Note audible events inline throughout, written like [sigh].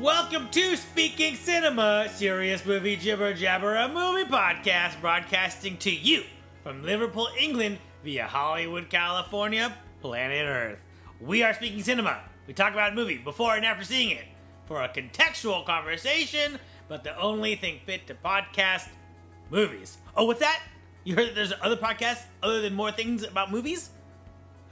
Welcome to Speaking Cinema, serious movie jibber jabber, a movie podcast broadcasting to you from Liverpool, England, via Hollywood, California, planet Earth. We are Speaking Cinema. We talk about a movie before and after seeing it for a contextual conversation, but the only thing fit to podcast movies. Oh, what's that? You heard that there's other podcasts other than more things about movies?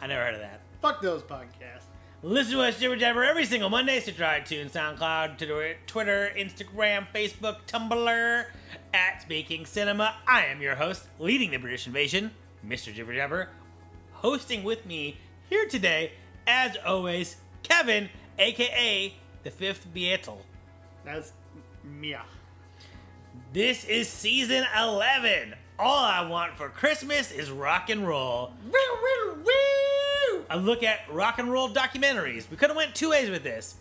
I never heard of that. Fuck those podcasts. Listen to us jibber jabber every single Monday. So try iTunes, SoundCloud, Twitter, Instagram, Facebook, Tumblr, at Speaking Cinema. I am your host, leading the British invasion, Mr. Jibber Jabber. Hosting with me here today, as always, Kevin, aka the Fifth Beatle. That's Mia. This is season 11. All I want for Christmas is rock and roll. Woo, woo, woo! A look at rock and roll documentaries. We could have went two ways with this.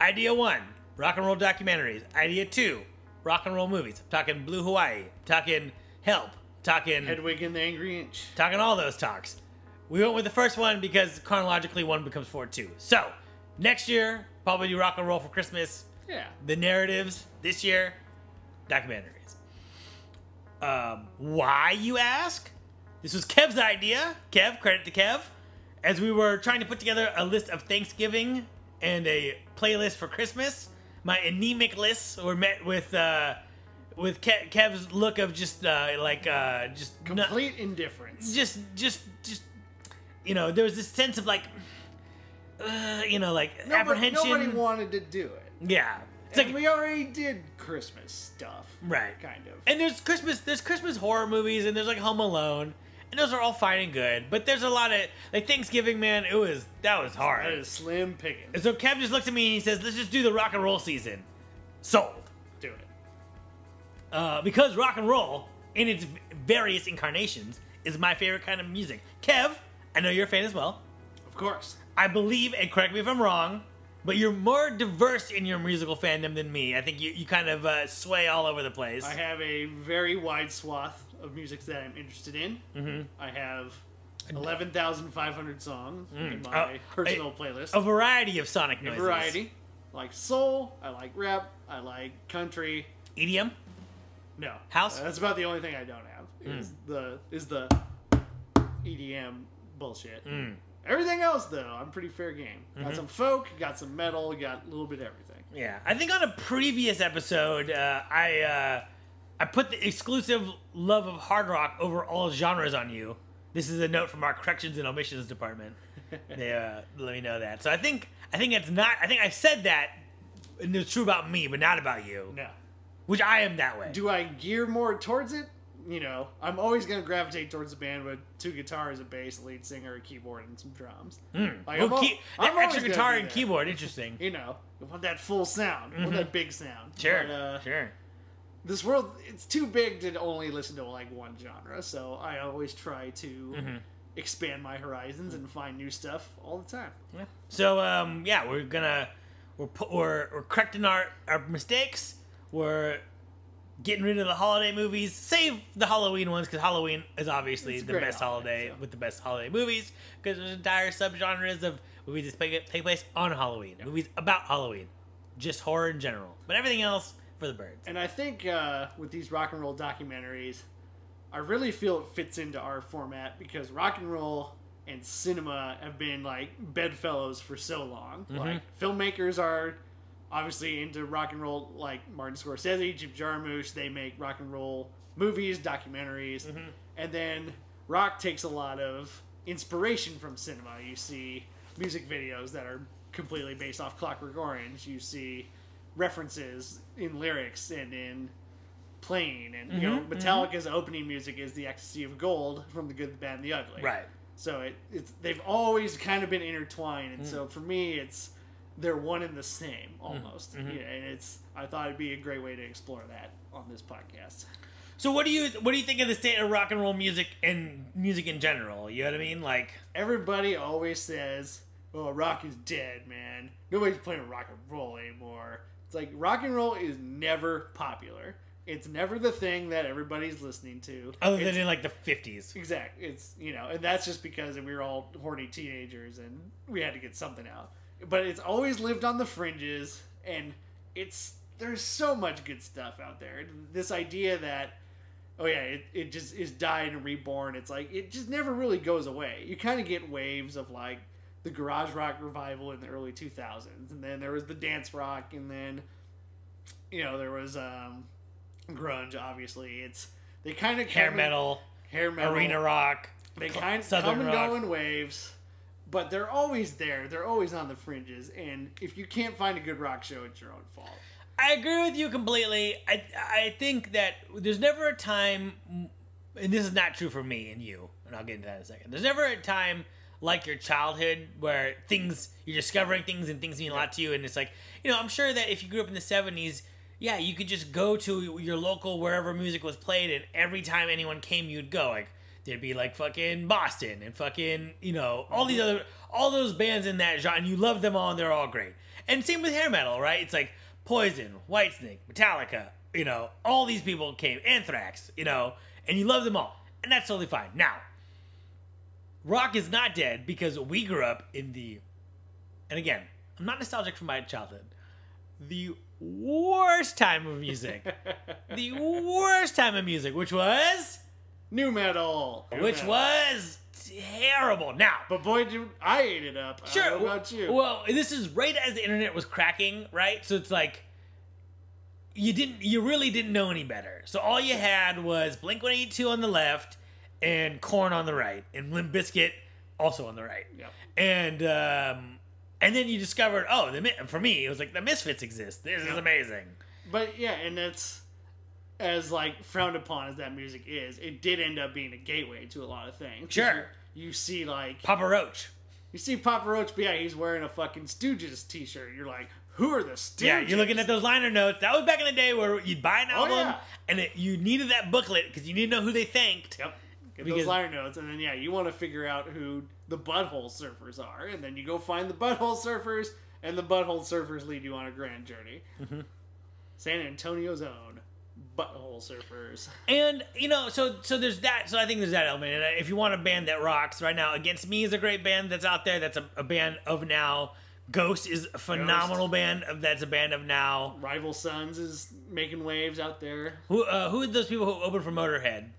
Idea one, rock and roll documentaries. Idea two, rock and roll movies. I'm talking Blue Hawaii. I'm talking Help. I'm talking Hedwig and the Angry Inch. talking all those talks. We went with the first one because chronologically one becomes four two. So next year probably do rock and roll for Christmas. Yeah. The narratives this year, documentaries. Um, why you ask? This was Kev's idea. Kev, credit to Kev. As we were trying to put together a list of Thanksgiving and a playlist for Christmas, my anemic lists were met with uh, with Ke- Kev's look of just uh, like uh, just not- Complete indifference. just just just you know there was this sense of like uh, you know like Nobody, apprehension. nobody wanted to do it. yeah, it's and like we already did Christmas stuff. right. Kind of. And there's Christmas, there's Christmas horror movies, and there's like Home Alone, and those are all fine and good. But there's a lot of like Thanksgiving, man. It was that was hard. is slim picking. And so Kev just looks at me and he says, "Let's just do the rock and roll season." Sold. Do it. Uh, because rock and roll, in its various incarnations, is my favorite kind of music. Kev, I know you're a fan as well. Of course. I believe, and correct me if I'm wrong, but you're more diverse in your musical fandom than me. I think you, you kind of uh, sway all over the place. I have a very wide swath of music that I'm interested in. Mm-hmm. I have 11,500 songs in my Uh, personal a- playlist. A variety of sonic A variety. I like soul. I like rap. I like country. EDM? No House? Uh, that's about the only thing I don't have. Is the is the EDM bullshit. Everything else though, I'm pretty fair game. Got some folk, got some metal, got a little bit of everything. Yeah. I think on a previous episode, uh, I uh, I put the exclusive love of hard rock over all genres on you. This is a note from our corrections and omissions department. [laughs] they uh, let me know that. So I think I think it's not. I think I said that, and it's true about me, but not about you. No. Which I am that way. Do I gear more towards it? You know, I'm always gonna gravitate towards a band with two guitars, a bass, a lead singer, a keyboard, and some drums. Like, Oh, I'm al- key- I'm that always extra guitar and keyboard, interesting. You know, I want that full sound, I want that big sound. Sure, But, uh, sure. This world it's too big to only listen to like one genre so i always try to Mm-hmm. expand my horizons and find new stuff all the time Yeah. So um, yeah, we're gonna we're pu- we're, we're correcting our our mistakes. We're getting rid of the holiday movies. Save the Halloween ones because Halloween is obviously It's the best holiday holiday, so. with the best holiday movies because there's entire subgenres of movies that take, take place on Halloween, movies about Halloween, just horror in general. But everything else for the birds. and i think uh, with these rock and roll documentaries i really feel it fits into our format because rock and roll and cinema have been like bedfellows for so long. Like filmmakers are obviously into rock and roll like martin scorsese jim jarmusch they make rock and roll movies documentaries. And then rock takes a lot of inspiration from cinema. You see music videos that are completely based off clockwork orange. You see references in lyrics and in playing and you mm-hmm, know mm-hmm. metallica's opening music is the ecstasy of gold from the good the bad and the ugly Right. so it, it's they've always kind of been intertwined, and so mm. for me, it's they're one and the same mm, almost. Mm-hmm. Yeah, and it's I thought it'd be a great way to explore that on this podcast. So what do you what do you think of the state of rock and roll music and music in general? You know what I mean? Like Everybody always says, "Oh, rock is dead, man. Nobody's playing rock and roll anymore." It's like rock and roll is never popular. It's never the thing that everybody's listening to. other It's- than in like the fifties. Exact. It's you know, and that's just because we were all horny teenagers and we had to get something out. But it's always lived on the fringes, and it's there's so much good stuff out there. This idea that oh yeah, it, it just is died and reborn. It's like it just never really goes away. You kind of get waves of like the garage rock revival in the early 2000s, and then there was the dance rock, and then you know there was um, grunge. Obviously, it's they kind of Hair metal, hair metal, arena rock. They kind of come and rock. go in waves, but they're always there. They're always on the fringes, and if you can't find a good rock show, it's your own fault. I agree with you completely. I I think that there's never a time, and this is not true for me and you, and I'll get into that in a second. There's never a time like your childhood where things you're discovering things and things mean a lot to you, and it's like you know I'm sure that if you grew up in the '70s. Yeah, you could just go to your local wherever music was played, and every time anyone came, you'd go. Like there'd be like fucking Boston and fucking you know all these other all those bands in that genre, and you love them all, and they're all great. And same with hair metal, right? It's like Poison, Whitesnake, Metallica, you know, all these people came, Anthrax, you know, and you love them all, and that's totally fine. Now, rock is not dead because we grew up in the, and again, I'm not nostalgic for my childhood, the worst time of music, [laughs] the worst time of music, which was, Nu metal, New which metal. was terrible. Now, But boy, do I ate it up. Sure. about you? Well, this is right as the internet was cracking, right? So it's like you didn't you really didn't know any better. So all you had was Blink 182 on the left and Korn on the right and Limp Bizkit also on the right. Yep. And um and then you discovered, oh, the for me, it was like the Misfits exist. This is amazing. But yeah, and that's as like frowned upon as that music is. It did end up being a gateway to a lot of things. Sure. You, you see like Papa Roach. you see Papa Roach, but yeah, he's wearing a fucking Stooges t-shirt. You're like, who are the Stooges? Yeah, you're looking at those liner notes. That was back in the day where you'd buy an Oh, album yeah. and it, you needed that booklet because you need to know who they thanked. Yep. Get Because- those liner notes, and then yeah, you want to figure out who the Butthole Surfers are, and then you go find the Butthole Surfers, and the Butthole Surfers lead you on a grand journey. Mm-hmm. San Antonio's own Butthole Surfers. And you know, so so there's that. So I think there's that element. And if you want a band that rocks right now, Against Me is a great band that's out there. That's a, a band of now. Ghost is a phenomenal band. Of, that's a band of now. Rival Sons is making waves out there. Who uh, who are those people who opened for Motorhead?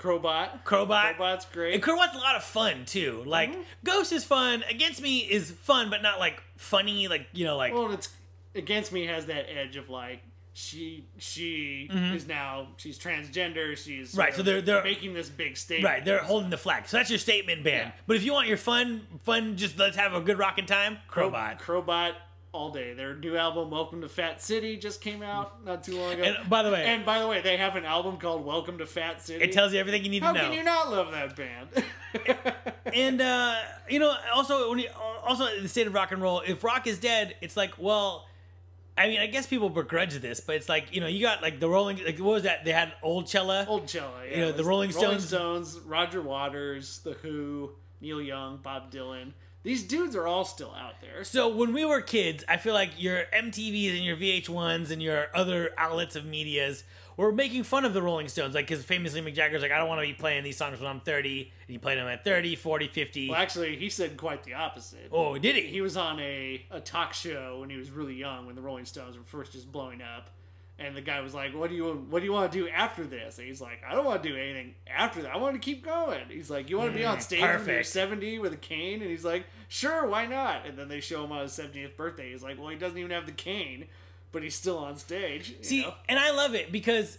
Crobot. Crobot. Crobot's great. And Crobot's a lot of fun too. Like mm-hmm. Ghost is fun. Against Me is fun, but not like funny. Like you know, like well, it's Against Me has that edge of like she she mm-hmm. is now she's transgender. She's. Right, so uh, they're- they're- making this big statement. right. They're holding the flag. So that's your statement band. Yeah. But if you want your fun, fun, just let's have a good rocking time. Crow- Crobot. Crobot all day. Their new album, Welcome to Fat City, just came out not too long ago. And by the way, And by the way, they have an album called Welcome to Fat City. it tells you everything you need How to know. How can you not love that band? [laughs] and uh, you know, also when you, also in the state of rock and roll, if rock is dead, it's like, well, I mean, I guess people begrudge this, but it's like you know, you got like the Rolling, like what was that? They had Oldchella. Old Cella, yeah. You know, the was Rolling Stones- Stones, Roger Waters, The Who, Neil Young, Bob Dylan. These dudes are all still out there. So when we were kids, I feel like your MTVs and your VH1s and your other outlets of medias were making fun of the Rolling Stones, like because famously Mick Jagger's like, I don't want to be playing these songs when I'm 30, and he played them at 30, 40, 50. Well, actually, he said quite the opposite. Oh, did he? He was on a, a talk show when he was really young, when the Rolling Stones were first just blowing up. And the guy was like, "What do you What do you want to do after this?" And he's like, "I don't want to do anything after that. I want to keep going." He's like, "You want to be on Mm, stage when you're 70 with a cane?" And he's like, "Sure, why not?" And then they show him on his 70th birthday. He's like, "Well, he doesn't even have the cane, but he's still on stage." you See, know? and I love it because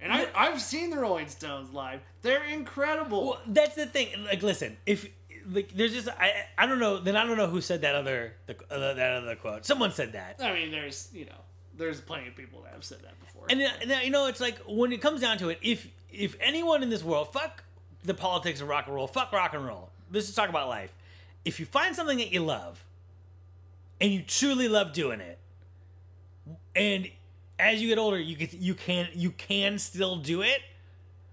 and I, I've seen the Rolling Stones live. They're incredible. Well, that's the thing. Like, listen, if like there's just I I don't know. Then I don't know who said that other the, uh, that other quote. Someone said that. I mean, there's you know, there's plenty of people that have said that before. And, uh, and then, you know, it's like when it comes down to it, if if anyone in this world, fuck the politics of rock and roll, fuck rock and roll. Let's just talk about life. If you find something that you love, and you truly love doing it, and as you get older, you can you can you can still do it.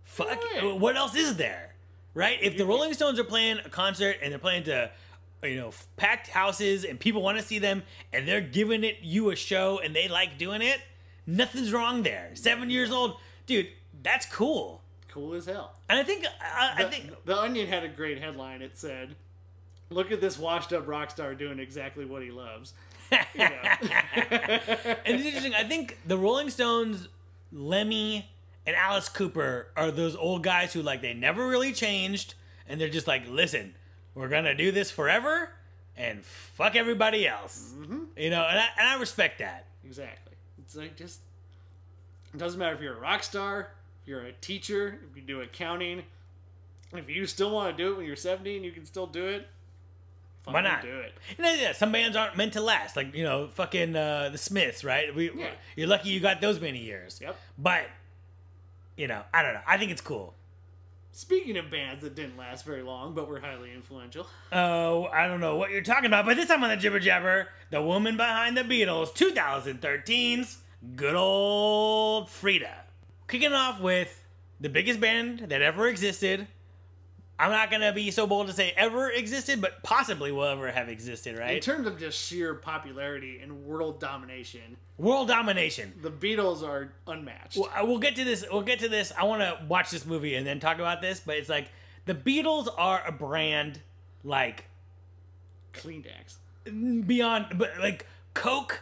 Fuck, Yeah. what else is there, right? If the Rolling Stones are playing a concert and they're playing to you know packed houses and people want to see them and they're giving it you a show and they like doing it nothing's wrong there seven years old dude that's cool cool as hell. and i think i, I The, think the Onion had a great headline. It said, look at this washed up rock star doing exactly what he loves. You know? [laughs] and it's interesting. I think the Rolling Stones, Lemmy, and Alice Cooper are those old guys who like they never really changed, and they're just like, listen, we're gonna do this forever, and fuck everybody else. You know, and I, and I respect that. Exactly. It's like just it doesn't matter if you're a rock star, if you're a teacher, if you do accounting. If you still want to do it when you're 70 and you can still do it, Why not? do it? And then, yeah, some bands aren't meant to last, like you know, fucking uh, the Smiths, right? We, Yeah. You're lucky you got those many years. Yep. But you know, I don't know. I think it's cool. Speaking of bands that didn't last very long but were highly influential, Oh, I don't know what you're talking about, but this time on the Jibber Jabber, the woman behind the Beatles 2013's good old Freda. Kicking off with the biggest band that ever existed. I'm not gonna be so bold to say ever existed, but possibly will ever have existed, right? in terms of just sheer popularity and world domination, World domination. the Beatles are unmatched. Well, we'll get to this. We'll get to this. I want to watch this movie and then talk about this. But it's like the Beatles are a brand like Kleenex. beyond, but like Coke,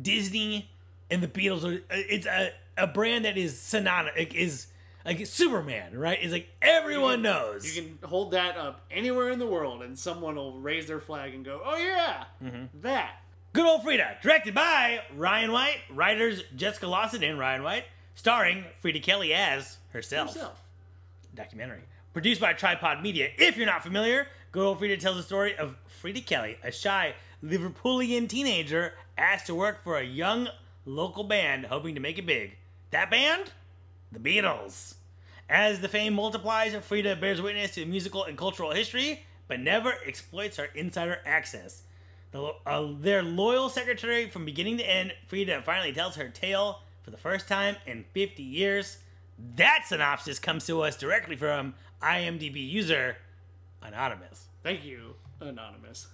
Disney, and the Beatles are. It's a a brand that is synonymous. Is like Superman, right? It's like everyone knows. You can hold that up anywhere in the world and someone will raise their flag and go, oh yeah, Mm-hmm. that. Good old Freda, directed by Ryan White, writers Jessica Lawson and Ryan White, starring Freda Kelly as herself. Himself. documentary. Produced by Tripod Media. If you're not familiar, Good Old Freda tells the story of Freda Kelly, a shy Liverpoolian teenager asked to work for a young local band hoping to make it big. That band? The Beatles. As the fame multiplies, Freda bears witness to musical and cultural history, but never exploits her insider access. The, uh, their loyal secretary from beginning to end, Freda finally tells her tale for the first time in 50 years. That synopsis comes to us directly from IMDb user Anonymous. Thank you, Anonymous.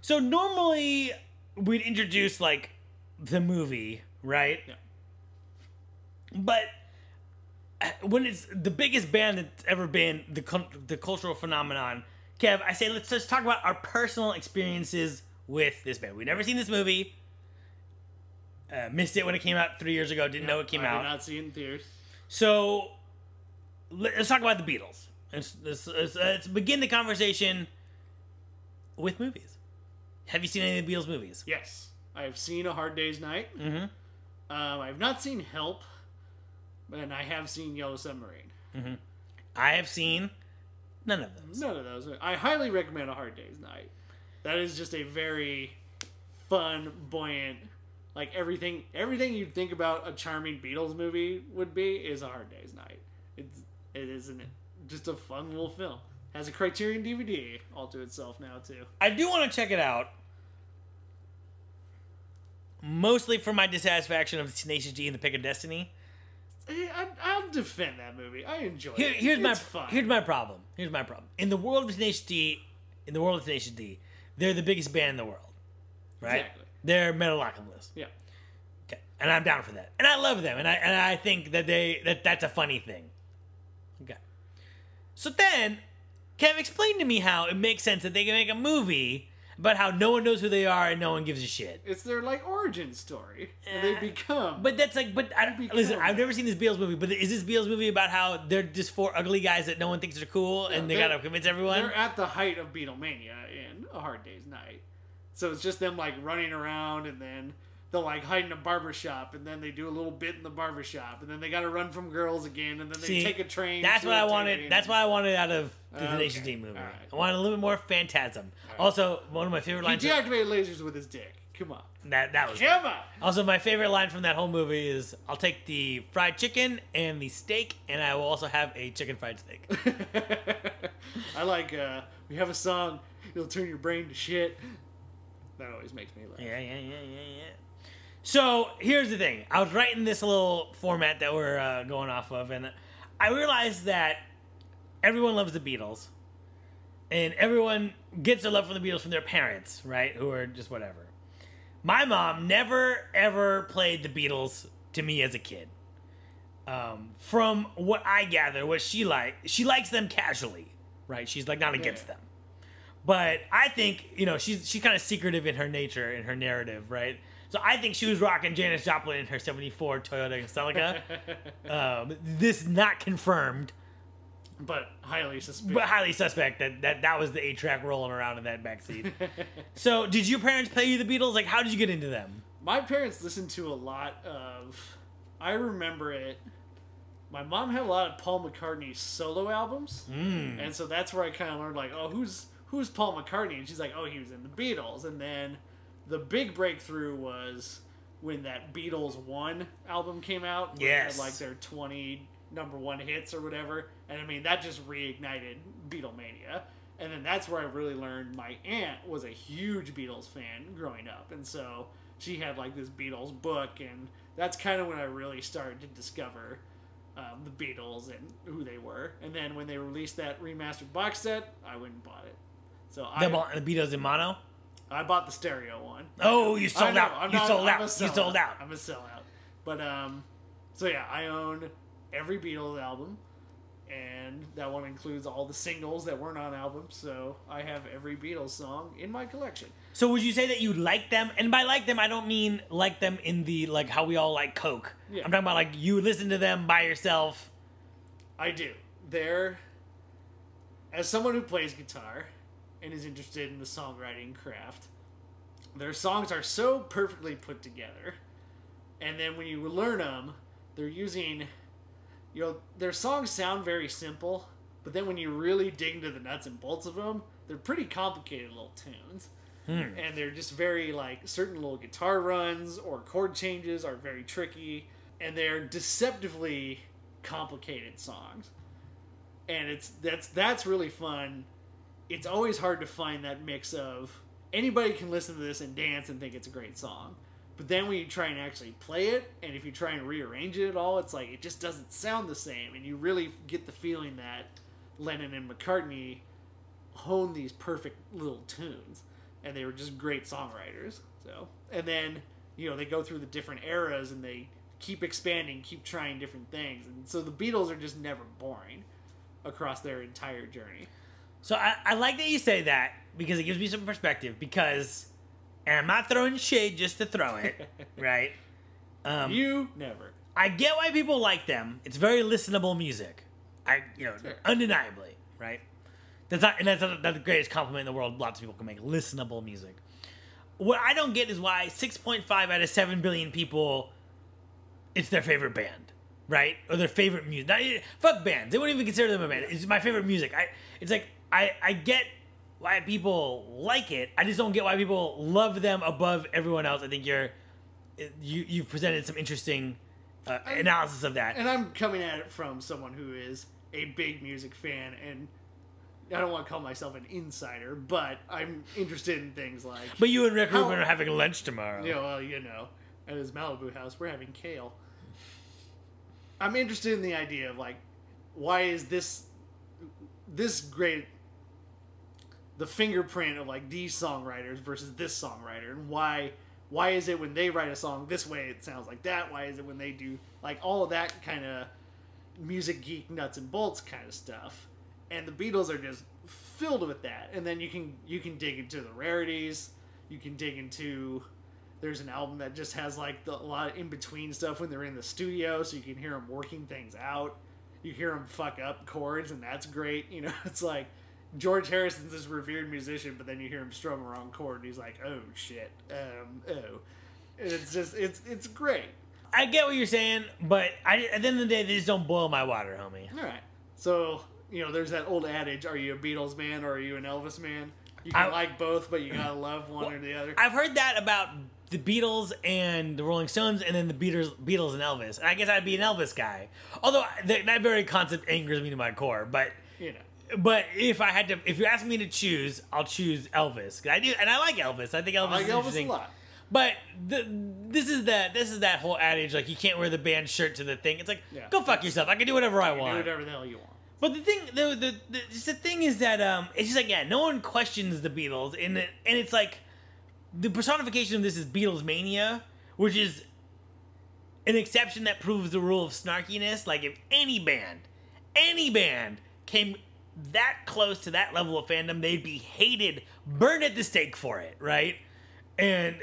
So normally we'd introduce like the movie, right? Yeah. But when it's the biggest band that's ever been the the cultural phenomenon, Kev, I say let's just talk about our personal experiences with this band. We've never seen this movie. Uh, missed it when it came out three years ago. Didn't know it came I out. did not see it in theaters. So let- let's talk about the Beatles. Let's, let's, let's, let's begin the conversation with movies. Have you seen any of the Beatles movies? Yes, I have seen A Hard Day's Night. Mm-hmm. Um, I have not seen Help, and I have seen Yellow Submarine. Mm-hmm. I have seen none of those. None of those. I highly recommend A Hard Day's Night. That is just a very fun, buoyant, like everything everything you'd think about a charming Beatles movie would be is A Hard Day's Night. It's it isn't just a fun little film. Has a Criterion DVD all to itself now too. I do want to check it out. Mostly for my dissatisfaction of Tenacious D and the Pick of Destiny. Eh, I, I'll defend that movie. I enjoy Here, it. here's my fun. here's my problem. Here's my problem. In the world of Tenacious D, in the world of Tenacious D, they're the biggest band in the world, right? Exactly. They're Metalocalypse. yeah. Okay, and I'm down for that, and I love them, and I and I think that they that that's a funny thing. Okay, so then, Kev, explain to me how it makes sense that they can make a movie about how no one knows who they are and no one gives a shit. It's their like origin story. And they Eh, become But that's like, but I, become listen, I've never seen this Beatles movie, but is this Beatles movie about how they're just four ugly guys that no one thinks are cool and they gotta convince everyone? They're at the height of Beatlemania in A Hard Day's Night. So it's just them like running around and then they'll like hide in a barber shop and then they do a little bit in the barber shop and then they gotta run from girls again and then they See, take a train. That's what I wanted. taping. That's what I wanted out of the Okay, Tenacious D movie. alright. I wanted a little bit more phantasm. Also, one of my favorite lines. He deactivated lasers with his dick. Come on. that that was. Come on. Also, my favorite line from that whole movie is, "I'll take the fried chicken and the steak, and I will also have a chicken fried steak." [laughs] I like uh we have a song, it'll turn your brain to shit. That always makes me laugh. Yeah, yeah, yeah, yeah, yeah. So here's the thing. I was writing this little format that we're uh, going off of, and I realized that everyone loves the Beatles, and everyone gets their love from the Beatles from their parents, right? Who are just whatever. My mom never ever played the Beatles to me as a kid. Um, from what I gather, what she like, she likes them casually, right? She's like not against Yeah. them. but I think you know she's she's kind of secretive in her nature in her narrative, right? So I think she was rocking Janis Joplin in her '74 Toyota Celica. [laughs] um, this not confirmed, but highly suspicious. but highly suspect that that, that was the eight track rolling around in that backseat. [laughs] so did your parents play you the Beatles? Like, how did you get into them? My parents listened to a lot of. I remember it. My mom had a lot of Paul McCartney solo albums, Mm. and so that's where I kind of learned like, oh, who's who's Paul McCartney? And she's like, oh, he was in the Beatles. And then the big breakthrough was when that Beatles One album came out. they had, like their twenty number one hits or whatever. And I mean that just reignited Beatlemania. And then that's where I really learned my aunt was a huge Beatles fan growing up. And so she had like this Beatles book and that's kind of when I really started to discover um, the Beatles and who they were. And then when they released that remastered box set, I went and bought it. So I, The, mo- the Beatles in mono. I bought the stereo one. Oh, you sold know, out. I'm You not- sold I'm out. You sold out. I'm a sellout. But um, so yeah, I own every Beatles album, and that one includes all the singles that weren't on albums. So I have every Beatles song in my collection. So would you say that you like them? And by like them, I don't mean like them in the like how we all like Coke. Yeah. I'm talking about like you listen to them by yourself. I do. They're as someone who plays guitar and is interested in the songwriting craft, their songs are so perfectly put together. And then when you learn them, they're using you know, their songs sound very simple, but then when you really dig into the nuts and bolts of them, they're pretty complicated little tunes. Hmm. And they're just very like certain little guitar runs or chord changes are very tricky, and they're deceptively complicated songs. And it's that's that's really fun. It's always hard to find that mix of anybody can listen to this and dance and think it's a great song. But then when you try and actually play it, and if you try and rearrange it at all, it's like it just doesn't sound the same. And you really get the feeling that Lennon and McCartney honed these perfect little tunes, and they were just great songwriters. So, and then you know they go through the different eras and they keep expanding, keep trying different things, and so the Beatles are just never boring across their entire journey. So I, I like that you say that because it gives me some perspective. Because, and I'm not throwing shade just to throw it, [laughs] right? Um, you never. I get why people like them. It's very listenable music. I, you know, Sure. undeniably, right? That's not, and that's not, that's the greatest compliment in the world. Lots of people can make listenable music. What I don't get is why 6.5 out of 7 billion people, it's their favorite band, right? Or their favorite music. Not, fuck bands. They wouldn't even consider them a band. It's my favorite music. I, it's like I, I get why people like it. I just don't get why people love them above everyone else. I think you're, you, you've presented some interesting uh, analysis of that. And I'm coming at it from someone who is a big music fan, and I don't want to call myself an insider, but I'm interested in things like, But you and Rick How- Rubin are having lunch tomorrow. you know, well, you know, at his Malibu house, we're having kale. I'm interested in the idea of like, why is this this great the fingerprint of like these songwriters versus this songwriter, and why why is it when they write a song this way it sounds like that? Why is it when they do like all of that kind of music geek nuts and bolts kind of stuff? And the Beatles are just filled with that. And then you can you can dig into the rarities. You can dig into there's an album that just has like the, a lot of in between stuff when they're in the studio, so you can hear them working things out. You hear them fuck up chords, and that's great. You know, [laughs] it's like George Harrison's this revered musician, but then you hear him strum a wrong chord, and he's like, "Oh shit, um, oh," and it's just it's it's great. I get what you're saying, but I, at the end of the day, they just don't boil my water, homie. All right, so you know, there's that old adage: Are you a Beatles man or are you an Elvis man? You can I- like both, but you gotta love one or the other. I've heard that about the Beatles and the Rolling Stones, and then the Beatles, Beatles and Elvis. And I guess I'd be an Elvis guy. Although that very concept angers me to my core. But you know, but if I had to, if you ask me to choose, I'll choose Elvis. I do, and I like Elvis. I think Elvis I like is Elvis interesting. a lot. But the, this is that this is that whole adage like you can't wear the band shirt to the thing. It's like Yeah. go fuck yourself. I can do whatever I You do want. whatever the hell you want. But the thing, the the, the the thing is that um, it's just like yeah, no one questions the Beatles, and it, and it's like the personification of this is Beatles mania, which is an exception that proves the rule of snarkiness. Like if any band, any band came that close to that level of fandom, they'd be hated, burned at the stake for it, right? And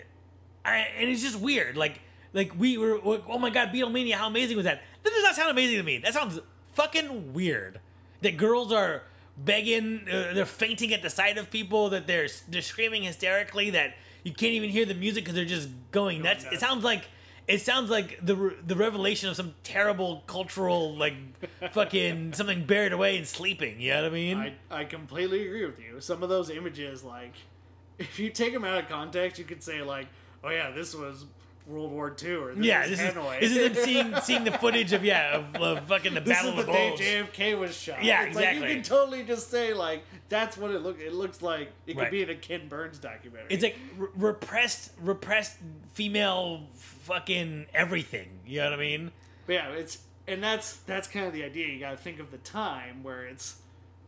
I, and it's just weird. Like like we were, oh my god, Beatlemania, how amazing was that? That does not sound amazing to me. That sounds fucking weird. That girls are begging, uh, they're fainting at the sight of people, that they're they're screaming hysterically, that you can't even hear the music because they're just going nuts. It sounds like it sounds like the re- the revelation of some terrible cultural like [laughs] fucking something buried away and sleeping. You know what I mean? I, I completely agree with you. Some of those images, like, [laughs] if you take them out of context, you could say, like, oh yeah, this was World War II, or this yeah, is this is this is them [laughs] seeing seeing the footage of yeah of, of fucking the this Battle of the the day Bulge. JFK was shot. Yeah, it's Like, exactly. you can totally just say like that's what it look. It looks like it could Right. be in a Ken Burns documentary. It's like re- repressed, repressed female fucking everything. You know what I mean? But yeah, it's and that's that's kind of the idea. You got to think of the time where it's,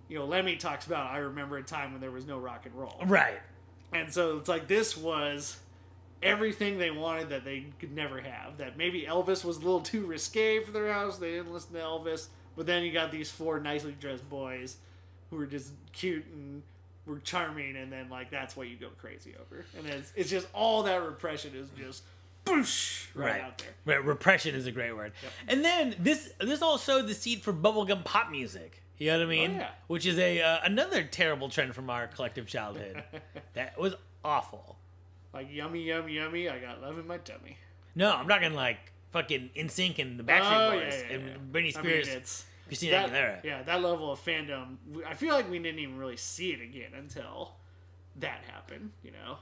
you know, Lemmy talks about. I remember a time when there was no rock and roll, Right. and so it's like this was everything they wanted that they could never have. That maybe Elvis was a little too risque for their house. They didn't listen to Elvis. But then you got these four nicely dressed boys who were just cute and were charming, and then like that's what you go crazy over. And it's it's just all that repression is just boosh right, Right. out there. Right. Repression is a great word. And then this this all sowed the seed for bubblegum pop music. You know what I mean? Oh, yeah. Which is a uh, another terrible trend from our collective childhood. [laughs] that was awful. Like yummy, yummy, yummy. I got love in my tummy. No, I'm not gonna like fucking NSYNC and the Backstreet Oh, Boys yeah, yeah, and. Britney I mean, Spears, Christina that, Aguilera. yeah, that level of fandom. I feel like we didn't even really see it again until that happened. You know,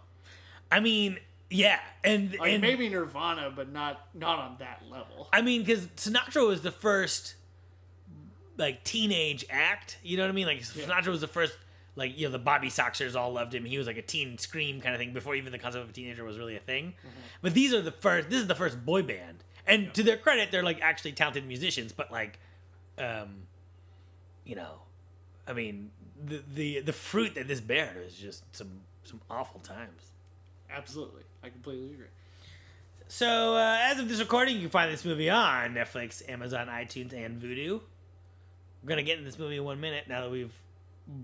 I mean, yeah, and like and maybe Nirvana, but not not on that level. I mean, because Sinatra was the first like teenage act. You know what I mean? Like Sinatra was the first. Like you know, the Bobby Soxers all loved him. He was like a teen scream kind of thing before even the concept of a teenager was really a thing. But these are the first. This is the first boy band, and to their credit, they're like actually talented musicians. But like, um, you know, I mean, the the the fruit that this bared is just some some awful times. Absolutely, I completely agree. So, uh, as of this recording, you can find this movie on Netflix, Amazon, iTunes, and Vudu. We're gonna get in this movie in one minute. Now that we've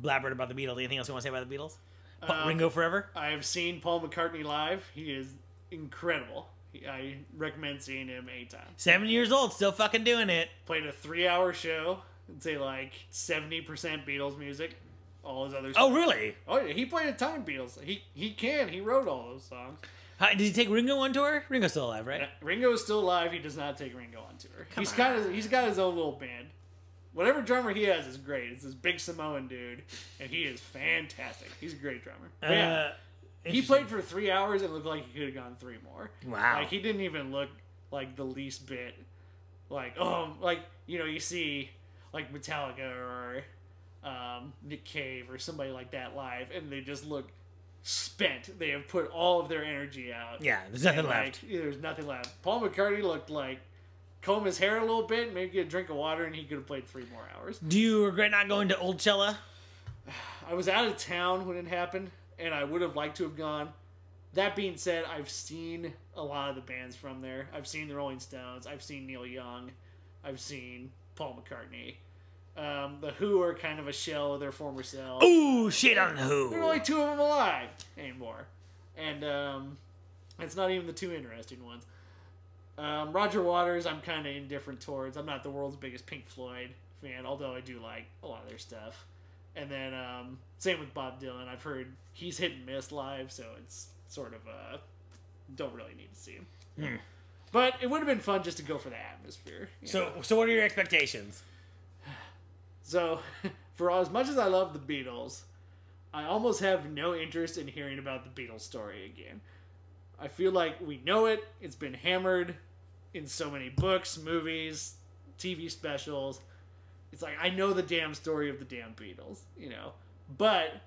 blabbered about the Beatles, anything else you want to say about the Beatles? Um, Ringo forever. I have seen Paul McCartney live. He is incredible. He, I recommend seeing him anytime. Seven years old, still fucking doing it. Played a three-hour show. I'd say like seventy percent Beatles music. All his other. Oh, really? Oh yeah, he played a ton of Beatles. He he can. He wrote all those songs. How, did he take Ringo on tour? Ringo's still alive, right? Ringo is still alive. He does not take Ringo on tour. Come he's kind of he's got his own little band. Whatever drummer he has is great. It's this big Samoan dude, and he is fantastic. He's a great drummer. But yeah, Uh, he played for three hours and looked like he could have gone three more. Wow. Like he didn't even look like the least bit like oh like you know you see like Metallica or um, Nick Cave or somebody like that live, and they just look spent. They have put all of their energy out. Yeah, there's nothing left. Like, there's nothing left. Paul McCartney looked like comb his hair a little bit, maybe get a drink of water, and he could have played three more hours. Do you regret not going to Oldchella? I was out of town when it happened, and I would have liked to have gone. That being said, I've seen a lot of the bands from there. I've seen the Rolling Stones. I've seen Neil Young. I've seen Paul McCartney. Um, the Who are kind of a shell of their former self. Ooh, shit on the There are Who. only two of them alive anymore, and um, it's not even the two interesting ones. Um, Roger Waters, I'm kind of indifferent towards. I'm not the world's biggest Pink Floyd fan, although I do like a lot of their stuff. And then um, same with Bob Dylan. I've heard he's hit and miss live, so it's sort of uh, don't really need to see him. Hmm. But it would have been fun just to go for the atmosphere. So, know? so what are your expectations? So, [laughs] for as much as I love the Beatles, I almost have no interest in hearing about the Beatles story again. I feel like we know it, it's been hammered in so many books, movies, TV specials. It's like, I know the damn story of the damn Beatles, you know? But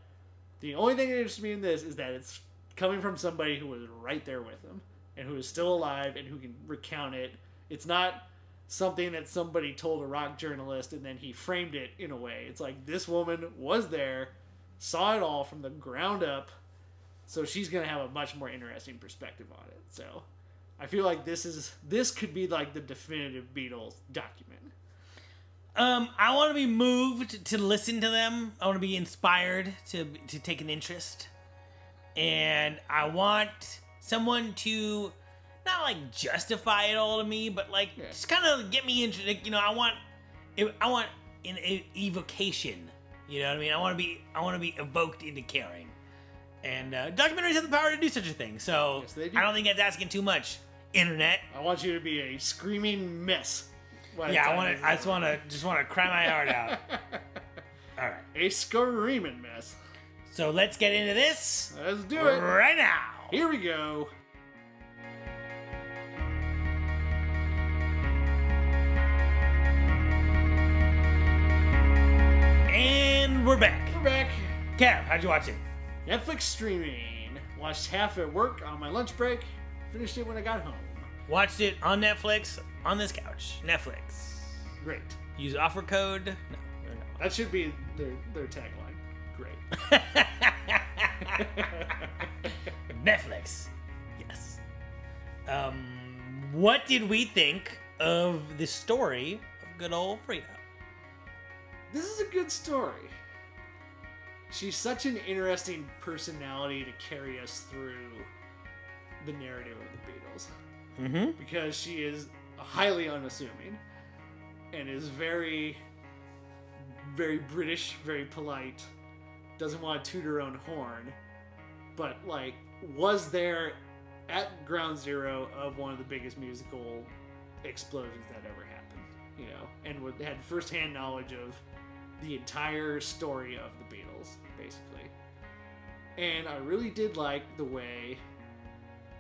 the only thing that interests me in this is that it's coming from somebody who was right there with them and who is still alive and who can recount it. It's not something that somebody told a rock journalist and then he framed it in a way. It's like this woman was there, saw it all from the ground up, so she's gonna have a much more interesting perspective on it. So I feel like this is this could be like the definitive Beatles document. Um, I want to be moved to listen to them. I want to be inspired to to take an interest, and I want someone to not like justify it all to me, but like Yeah. just kind of get me into. Like, you know, I want I want an evocation. You know what I mean? I want to be I want to be evoked into caring, and uh, documentaries have the power to do such a thing. So Yes, they do. I don't think that's asking too much. Internet. I want you to be a screaming mess. Yeah, I want to. I just want to. Just want to cry my heart out. [laughs] All right. A screaming mess. So let's get into this Let's do it. right now. Here we go. We're back. We're back. Kev, how'd you watch it? Netflix streaming. Watched half at work on my lunch break. Finished it when I got home. Watched it on Netflix on this couch. Netflix. Great. Use offer code. No, no. That should be their their tagline. Great. [laughs] Netflix. Yes. Um, what did we think of the story of good old Freda? this is a good story. She's such an interesting personality to carry us through the narrative of the Beatles. Mm-hmm. because she is highly unassuming and is very very british very polite doesn't want to toot her own horn but like was there at ground zero of one of the biggest musical explosions that ever happened you know and would, had firsthand knowledge of the entire story of the basically and i really did like the way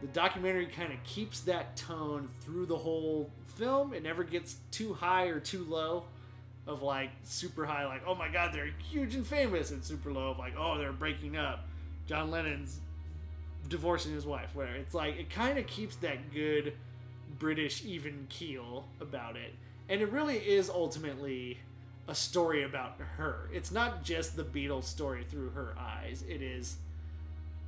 the documentary kind of keeps that tone through the whole film. It never gets too high or too low of like super high, like, oh my god, they're huge and famous, and super low of like, oh, they're breaking up. John Lennon's divorcing his wife, where it's like, it kind of keeps that good British even keel about it. And it really is ultimately a story about her. It's not just the Beatles story through her eyes. It is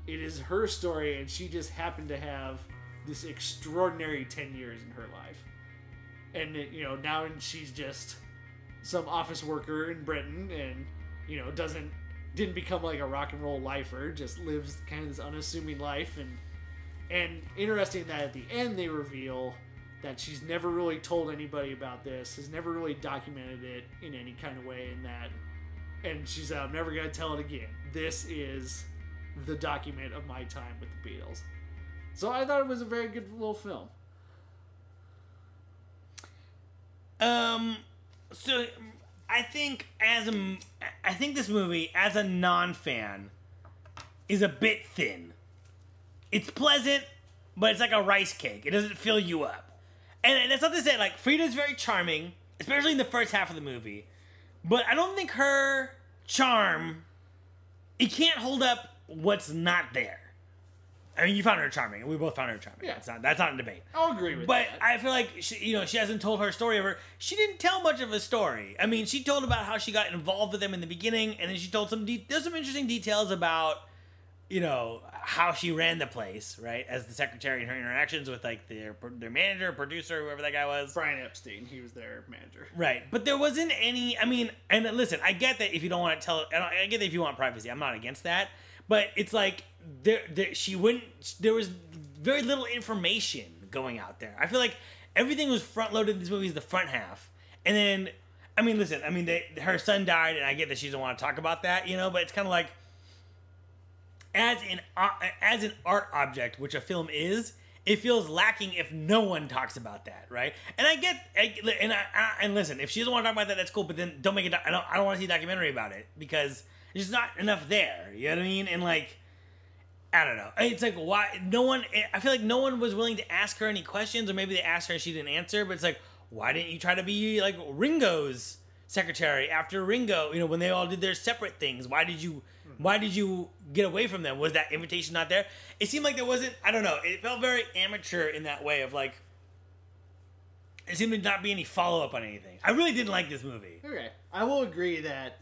it is her story and she just happened to have this extraordinary 10 years in her life and it, you know now she's just some office worker in britain and you know doesn't didn't become like a rock and roll lifer just lives kind of this unassuming life and and interesting that at the end they reveal that she's never really told anybody about this has never really documented it in any kind of way in that and she said i'm never to tell it again this is the document of my time with the Beatles. So I thought it was a very good little film. Um, so I think as a, I think this movie as a non-fan is a bit thin. It's pleasant, but it's like a rice cake. It doesn't fill you up. And, and that's not to say like Freda's very charming, especially in the first half of the movie. But I don't think her charm it can't hold up what's not there. I mean, you found her charming. We both found her charming. Yeah. That's not that's not in debate. I'll agree with But that. I feel like she, you know she hasn't told her story ever. She didn't tell much of a story. I mean, she told about how she got involved with them in the beginning, and then she told some de- there's some interesting details about you know how she ran the place, right, as the secretary and her interactions with like their their manager, producer, whoever that guy was. Brian Epstein, he was their manager. Right, but there wasn't any. I mean, and listen, I get that if you don't want to tell, and I get that if you want privacy, I'm not against that. But it's like there, there, she wouldn't. There was very little information going out there. I feel like everything was front loaded. in This movie is the front half, and then, I mean, listen, I mean, they, her son died, and I get that she doesn't want to talk about that, you know. But it's kind of like as an uh, as an art object, which a film is, it feels lacking if no one talks about that, right? And I get, I, and I, I, and listen, if she doesn't want to talk about that, that's cool. But then don't make it. I don't. I don't want to see a documentary about it because there's not enough there. You know what I mean? And like, I don't know. It's like why no one. I feel like no one was willing to ask her any questions, or maybe they asked her and she didn't answer. But it's like, why didn't you try to be like Ringo's secretary after Ringo? You know, when they all did their separate things. Why did you? Why did you get away from them? Was that invitation not there? It seemed like there wasn't. I don't know. It felt very amateur in that way of like. It seemed to not be any follow up on anything. I really didn't like this movie. Okay. I will agree that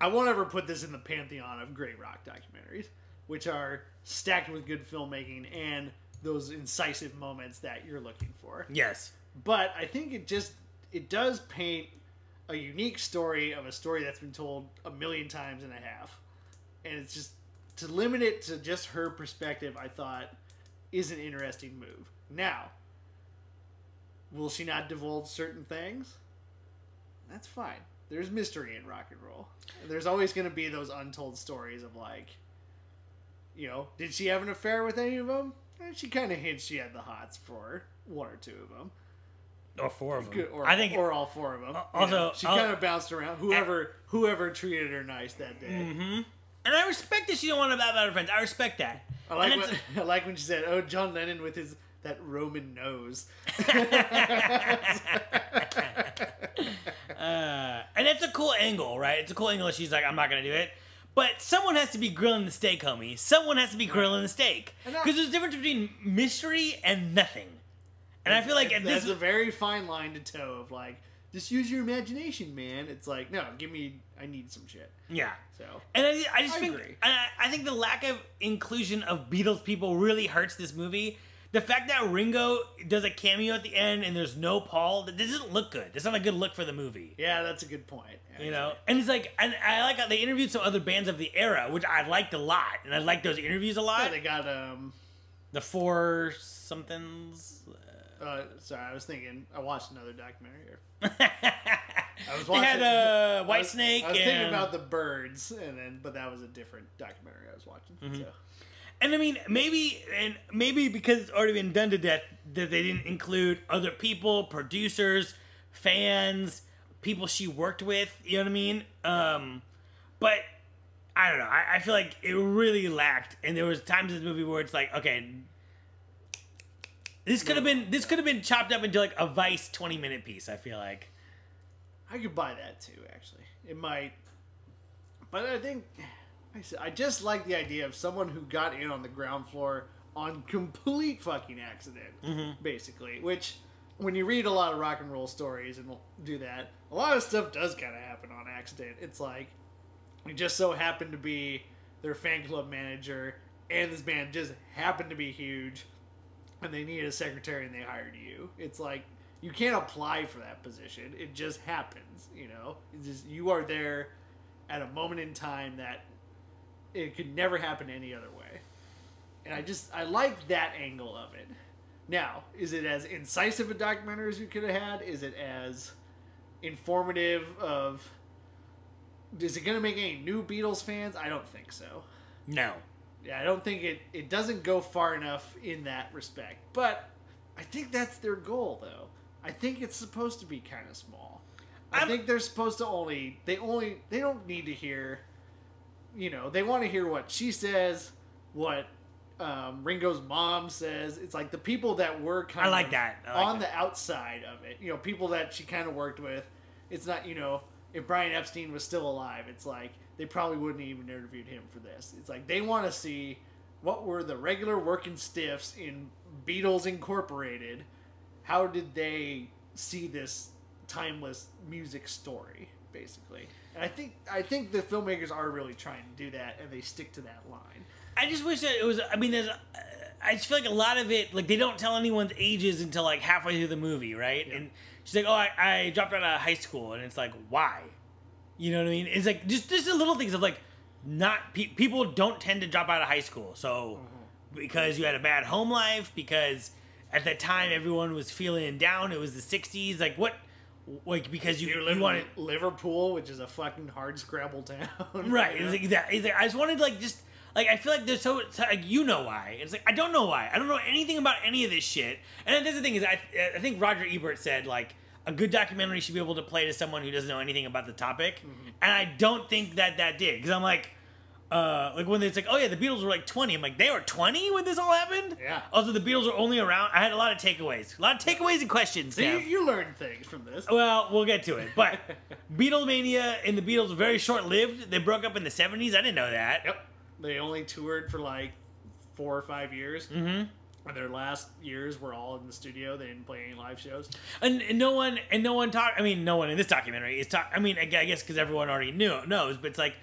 I won't ever put this in the pantheon of great rock documentaries, which are stacked with good filmmaking and those incisive moments that you're looking for. Yes. but I think it just it does paint a unique story of a story that's been told a million times and a half, and it's just to limit it to just her perspective. I thought is an interesting move. Now, will she not divulge certain things? That's fine. There's mystery in rock and roll. There's always going to be those untold stories of like, you know, did she have an affair with any of them? Eh, She kind of hints she had the hots for one or two of them. or four of them. Or, I think or all four of them. also, she kind of bounced around. Whoever whoever treated her nice that day. hmm And I respect that she don't want to about her friends. I respect that. I like when, [laughs] I like when she said, "Oh, John Lennon with his that Roman nose." [laughs] Uh, and it's a cool angle, right? It's a cool angle. She's like, I'm not gonna do it. But someone has to be grilling the steak, homie. Someone has to be grilling the steak. Because there's a difference between mystery and nothing. And I feel like that's this is a very fine line to toe of like, just use your imagination, man. It's like, no, give me, I need some shit. yeah. So And I, I just I think agree. I, I think the lack of inclusion of Beatles people really hurts this movie. The fact that Ringo does a cameo at the end and there's no Paul, that doesn't look good. That's not a good look for the movie. yeah, that's a good point. You know, and it's like, and I like how they interviewed some other bands of the era, which I liked a lot, and I liked those interviews a lot. Yeah, they got um. The four somethings. Uh, sorry, I was thinking. I watched another documentary here. [laughs] I was they had watching- uh, White was- Snake I was and thinking about the birds, and then but that was a different documentary I was watching. Mm-hmm. So And I mean, maybe and maybe because it's already been done to death, that they didn't include other people, producers, fans, people she worked with. You know what I mean? Um, but I don't know. I, I feel like it really lacked, and there was times in the movie where it's like, okay, this could have been this could have been chopped up into like a Vice twenty minute piece. I feel like. I could buy that too. Actually, it might. But I think I I just like the idea of someone who got in on the ground floor on complete fucking accident, mm-hmm. basically. Which, when you read a lot of rock and roll stories and do that, a lot of stuff does kind of happen on accident. It's like it just so happened to be their fan club manager, and this band just happened to be huge, and they needed a secretary and they hired you. It's like you can't apply for that position. It just happens, you know. It's just you are there at a moment in time that it could never happen any other way. And I just I like that angle of it. Now, is it as incisive a documentary as you could have had? Is it as informative of is it going to make any new Beatles fans? I don't think so. No. Yeah, I don't think it it doesn't go far enough in that respect. But I think that's their goal though. I think it's supposed to be kind of small. I I'm- think they're supposed to only they only they don't need to hear you know, they want to hear what she says, what um, Ringo's mom says. It's like the people that were kind I like of that. I like on that. the outside of it. You know, people that she kind of worked with. It's not, you know, if Brian Epstein was still alive, it's like they probably wouldn't have even interviewed him for this. It's like they want to see what were the regular working stiffs in Beatles Incorporated. How did they see this timeless music story, basically? And I think I think the filmmakers are really trying to do that, and they stick to that line. I just wish that it was. I mean, there's. I just feel like a lot of it, like they don't tell anyone's ages until like halfway through the movie, right? And she's like, "Oh, I, I dropped out of high school," and it's like, why? You know what I mean? It's like just just the little things of like, not pe- people don't tend to drop out of high school, so because you had a bad home life, because at that time everyone was feeling down. It was the '60s, like what? Like because you, You wanted in Liverpool, which is a fucking hard scrabble town. [laughs] Right. It's like that. It's like, I just wanted to like just like I feel like there's so, so like you know why. It's like I don't know why. I don't know anything about any of this shit. And that's the thing is I I think Roger Ebert said like a good documentary should be able to play to someone who doesn't know anything about the topic. Mm-hmm. And I don't think that that did because I'm like. Uh, like when it's like, oh yeah, the Beatles were like 20. I'm like, they were 20 when this all happened. Yeah. Also, the Beatles were only around. I had a lot of takeaways, a lot of takeaways and questions. So you, you learn things from this. Well, we'll get to it. But [laughs] Beatlemania and the Beatles were very short lived. They broke up in the 70s. I didn't know that. Yep. They only toured for like four or five years. hmm And their last years were all in the studio. They didn't play any live shows. And, and no one, and no one talk. I mean, no one in this documentary is talk. I mean, I I guess because everyone already knew knows, but it's like,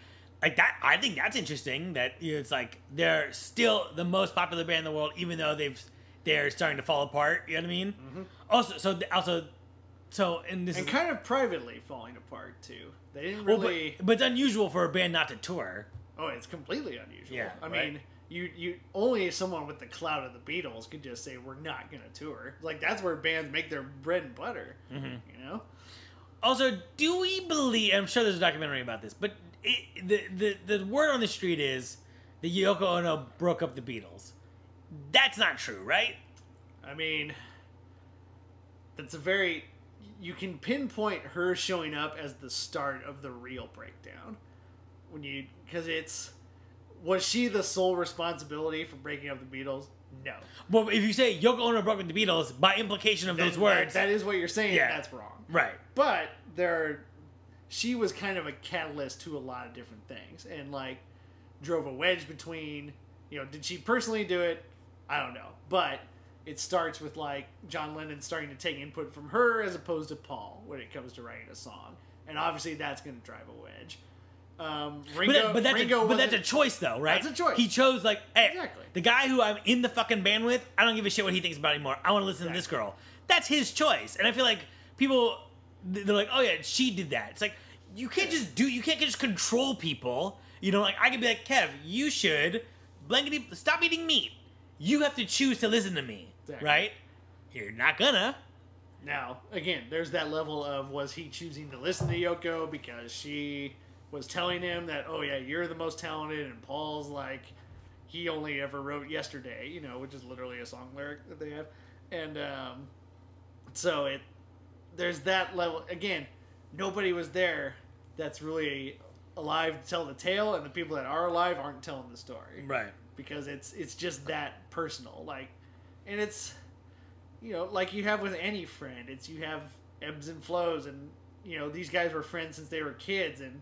like that. I think that's interesting. That you know, it's like they're still the most popular band in the world, even though they've they're starting to fall apart. You know what I mean? Mm-hmm. Also, so also, so and this and is kind of privately falling apart too. They didn't well, really. but, but it's unusual for a band not to tour. oh, it's completely unusual. Yeah, I right. mean, you you only someone with the clout of the Beatles could just say we're not going to tour. Like that's where bands make their bread and butter. Mm-hmm. You know. Also, do we believe? I'm sure there's a documentary about this, but it, the, the the word on the street is that Yoko Ono broke up the Beatles. That's not true, right? I mean, that's a very. You can pinpoint her showing up as the start of the real breakdown. When you. Because it's. Was she the sole responsibility for breaking up the Beatles? No. Well, if you say Yoko Ono broke up the Beatles, by implication of those That- words, that is what you're saying. Yeah. That's wrong. right? But there. She was kind of a catalyst to a lot of different things. And, like, drove a wedge between. You know, did she personally do it? I don't know. But it starts with like John Lennon starting to take input from her as opposed to Paul when it comes to writing a song, and obviously that's going to drive a wedge. Um, But, that- but that's Ringo a, but that's a choice, though, right? That's a choice. He chose like, hey, Exactly. the guy who I'm in the fucking band with. I don't give a shit what he thinks about anymore. I want to listen to this girl. That's his choice, and I feel like people they're like, oh yeah, she did that. It's like you can't just do, you can't just control people. You know, like I could be like, Kev, you should blankety stop eating meat. You have to choose to listen to me, Exactly. right? You're not gonna. Now, again, there's that level of was he choosing to listen to Yoko because she was telling him that, oh yeah, you're the most talented, and Paul's like, he only ever wrote yesterday, you know, which is literally a song lyric that they have, and um, so it there's that level again. Nobody was there that's really alive to tell the tale, and the people that are alive aren't telling the story Right. because it's it's just that personal like and it's you know like you have with any friend it's you have ebbs and flows and you know these guys were friends since they were kids and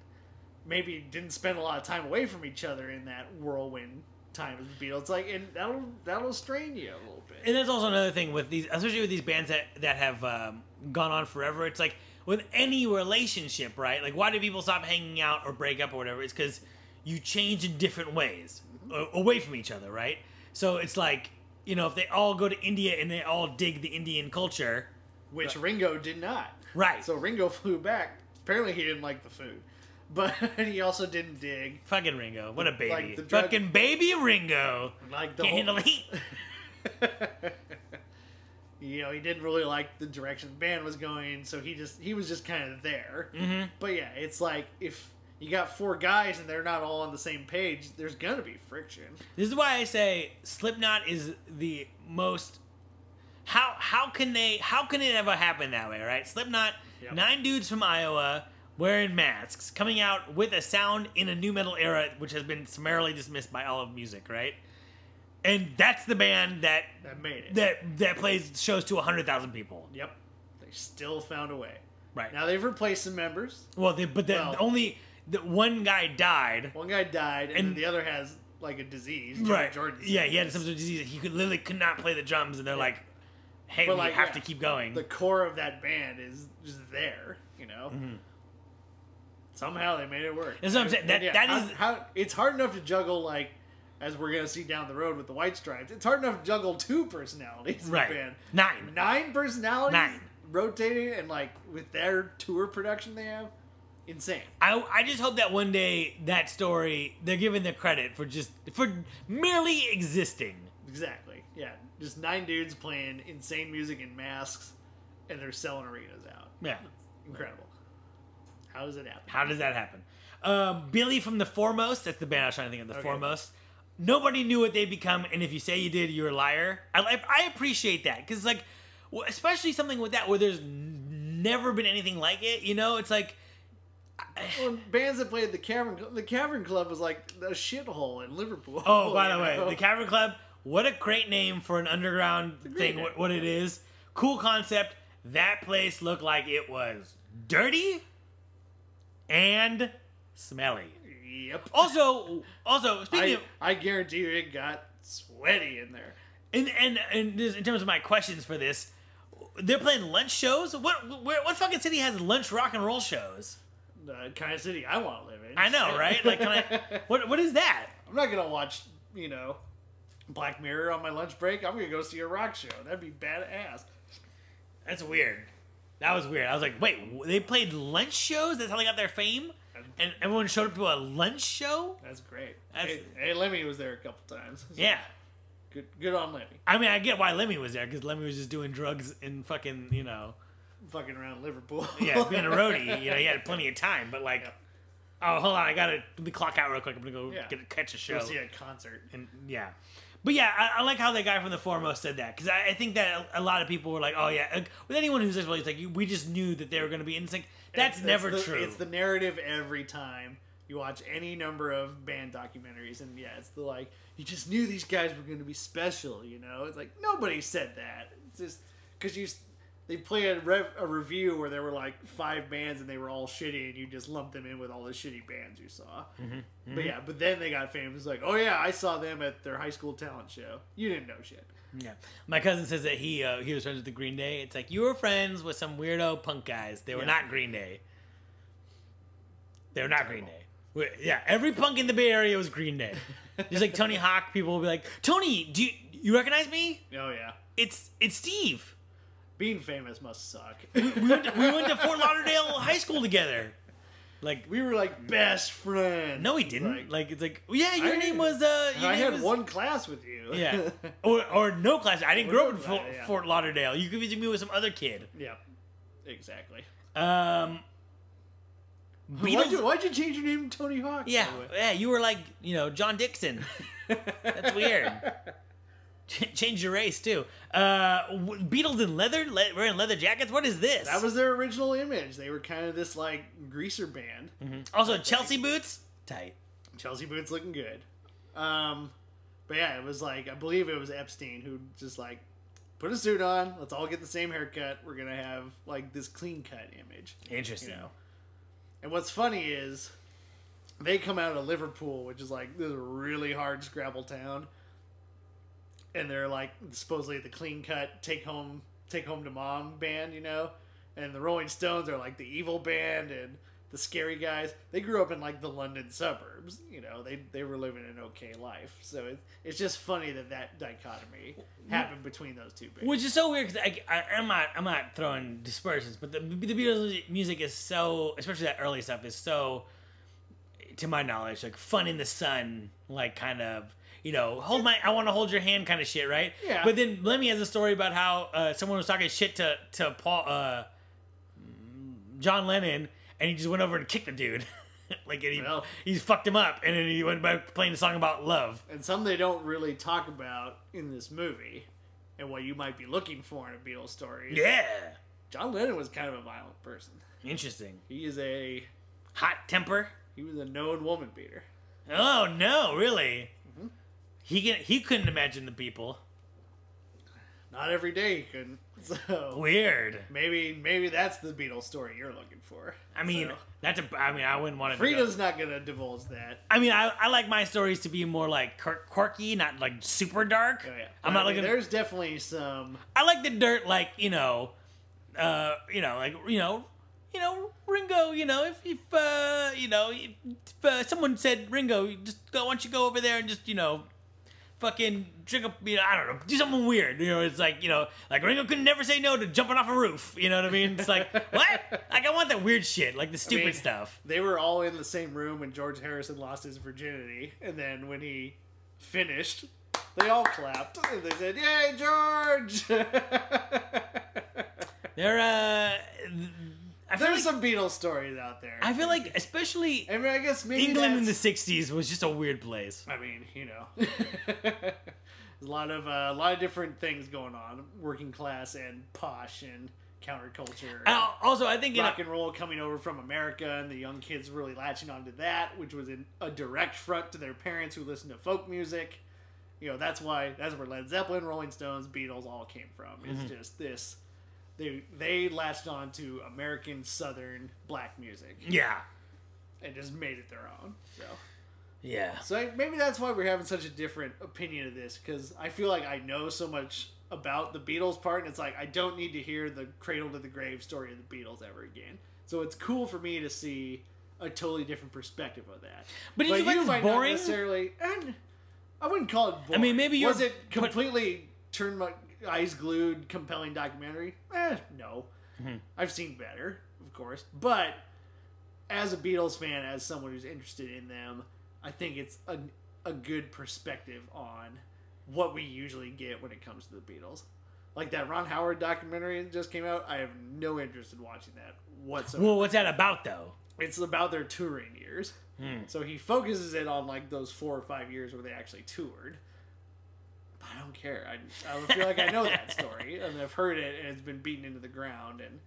maybe didn't spend a lot of time away from each other in that whirlwind time of the Beatles like and that'll that'll strain you a little bit And that's also another thing with these, especially with these bands that that have um, gone on forever. It's like with any relationship, right? Like, why do people stop hanging out or break up or whatever? It's because you change in different ways, a- away from each other, right? So it's like, you know, if they all go to India and they all dig the Indian culture, which Ringo did not right? so Ringo flew back apparently he didn't like the food but [laughs] he also didn't dig fucking Ringo, what a baby! Like the drug- fucking baby Ringo. like the Can't whole- handle the heat. you know, he didn't really like the direction the band was going, so he just he was just kind of there. Mhm. But yeah, it's like if you got four guys and they're not all on the same page, there's gonna be friction. This is why I say Slipknot is the most. How how can they how can it ever happen that way? Right, Slipknot, Yep. nine dudes from Iowa wearing masks, coming out with a sound in a nu metal era, which has been summarily dismissed by all of music. Right, and that's the band that That made it. that that plays shows to hundred thousand people. yep, they still found a way. Right. Now they've replaced some members. well, they, but the Well- only the one guy died. One guy died, and, And- the other has like a disease. Right. Jordison yeah, he had some sort of disease. He could literally could not play the drums, and they're like, "Hey, But, we like, have yeah, to keep going." The core of that band is just there, you know. Mhm. Somehow they made it work. That's what I'm saying. That- And that how, is- how it's hard enough to juggle like as we're gonna see down the road with the White Stripes. It's hard enough to juggle two personalities right. band. Nine. Nine personalities Nine. rotating and like with their tour production they have, insane. I, I just hope that one day that story they're given the credit for just for merely existing. Exactly. Yeah. Just nine dudes playing insane music in masks, and they're selling arenas out. Yeah. Incredible. How does it happen? How does that happen? Um, Billy from the Fourmost. That's the band I was trying to think of. The Okay. Fourmost. Nobody knew what they'd become, and if you say you did, you're a liar. I I, I appreciate that because like, especially something with that where there's never been anything like it. You know, it's like. Well, bands that played the Cavern, the Cavern Club was like a shithole in Liverpool. Oh, by [laughs] the you way, know? the Cavern Club. What a great name for an underground thing. name. What, what it is. Cool concept. That place looked like it was dirty and smelly. Yep. Also, also speaking I, of, I guarantee you it got sweaty in there. and and and in terms of my questions for this, they're playing lunch shows. What where, what fucking city has lunch rock and roll shows? The kind of city I want to live in. I know, right? Like, can I? [laughs] What what is that? I'm not gonna watch, you know, Black Mirror on my lunch break. I'm gonna go see a rock show. That'd be badass. That's weird. That was weird. I was like, wait, they played lunch shows? That's how they got their fame? And everyone showed up to a lunch show? That's great. That's- hey, hey, Lemmy was there a couple times. So [laughs] Yeah. Good, good on Lemmy. I mean, I get why Lemmy was there because Lemmy was just doing drugs in fucking, you know, Fucking around Liverpool. [laughs] yeah, being a roadie. You know, he had [laughs] plenty of time, but like, Yeah. oh, hold on, I gotta let me clock out real quick. I'm gonna go Yeah. get catch a show. Go see a concert. And yeah, but yeah, I, I like how that guy from the Fourmost said that because I, I think that a, a lot of people were like, oh yeah, like, with anyone who's Israeli, it's like we just knew that they were gonna be. And it's like that's It's- never it's the- true. It's the narrative every time you watch any number of band documentaries, and yeah, it's the like you just knew these guys were going to be special. You know, it's like nobody said that. It's just because you they play a, rev, a review where there were like five bands and they were all shitty, and you just lumped them in with all the shitty bands you saw. Mm-hmm. But yeah, but then they got famous. Like, oh yeah, I saw them at their high school talent show. You didn't know shit. Yeah, my cousin says that he uh, he was friends with the Green Day. It's like you were friends with some weirdo punk guys. They were Yeah. not Green Day. They were not Green Day. We- Yeah, every punk in the Bay Area was Green Day. Just like Tony Hawk, people will be like, "Tony, do you, you recognize me? Oh yeah, It's it's Steve. Being famous must suck. [laughs] We went to, we went to Fort Lauderdale High School together. Like, we were like best friends. no, he didn't. Like, Like, it's like, yeah, your I- name was uh, your I name had was- one class with you. Yeah, [laughs] or or no class. I didn't grow up in Fort, yeah. Fort Lauderdale. You confusing me with some other kid. yeah, exactly. Um, [laughs] Why'd you, why'd you change your name to Tony Hawk? Yeah, yeah, you were like, you know, John Dixon. That's weird. Ch- Change your race too. Uh, w- Beatles in leather, le- wearing leather jackets. What is this? That was their original image. They were kind of this like greaser band. also Chelsea boots. Tight. Chelsea boots looking good. Um, but yeah, it was like I believe it was Epstein who just like put a suit on. Let's all get the same haircut. We're gonna have like this clean cut image. Interesting. You know. And what's funny is they come out of Liverpool, which is like this really hard Scrabble town, and they're like supposedly the clean cut take home take home to mom band, you know. And the Rolling Stones are like the evil band and the scary guys. They grew up in like the London suburbs, you know. They they were living an okay life. So it's it's just funny that that dichotomy happened between those two bands. Which is so weird because I, I, I'm not I'm not throwing dispersions, but the the Beatles music is so, especially that early stuff, is so, to my knowledge, like fun in the sun, like kind of you know hold my I want to hold your hand kind of shit, right? Yeah. But then Lemmy has a story about how uh, someone was talking shit to to Paul uh, John Lennon, and he just went over and kicked the dude. [laughs] like and he, Well. he fucked him up, and then he went back playing a song about love. and some they don't really talk about in this movie, and what you might be looking for in a Beatles story. Yeah, John Lennon was kind of a violent person. interesting. He is a Hot temper. he was a known woman beater. Oh no, really? He can he couldn't imagine the people. Not every day he couldn't. [laughs] So Weird. maybe maybe that's the Beatles story you're looking for. I mean, So, that's a. I mean, I wouldn't want to. Freda's not gonna divulge that. I mean, I, I like my stories to be more like quirky, not like super dark. Oh, yeah. I'm But, not mean, looking. There's definitely some. I like the dirt, like you know, uh, you know, like you know, you know, Ringo. You know, if if uh, you know, if, uh, someone said Ringo, you just go. Why don't you go over there and just you know, fucking trick up. You know, I don't know, do something weird. You know, it's like you know, like Ringo could never say no to jumping off a roof. You know what I mean? It's like [laughs] what? Like I want that weird shit, like the stupid mean, stuff. They were all in the same room when George Harrison lost his virginity, and then when he finished, they all clapped and they said, "Yay, George!" [laughs] They're uh, I There's like, some Beatles stories out there. I feel like especially I mean, I guess maybe England in the '60s was just a weird place. I mean, you know, there's [laughs] a lot of uh, a lot of different things going on, working class and posh and counterculture. Also, I think in Rock and roll coming over from America, and the young kids really latching onto that, which was in a direct front to their parents who listened to folk music. You know, that's why that's where Led Zeppelin, Rolling Stones, Beatles all came from. It's Mm-hmm. just this. They they latched on to American Southern black music yeah, and just made it their own. So. yeah. So I, maybe that's why we're having such a different opinion of this because I feel like I know so much about the Beatles part, and it's like I don't need to hear the cradle to the grave story of the Beatles ever again. So it's cool for me to see a totally different perspective of that. But did you find this might boring? Not necessarily, and I wouldn't call it boring. mean, maybe was you're- it completely turned my eyes glued, compelling documentary? Eh, no. I've seen better, of course, but as a Beatles fan, as someone who's interested in them, I think it's a a good perspective on what we usually get when it comes to the Beatles. Like that Ron Howard documentary that just came out, I have no interest in watching that whatsoever. Well, what's that about though? it's about their touring years. So he focuses it on like those four or five years where they actually toured. Don't care. I, I feel like I know that story [laughs] and I've heard it and it's been beaten into the ground and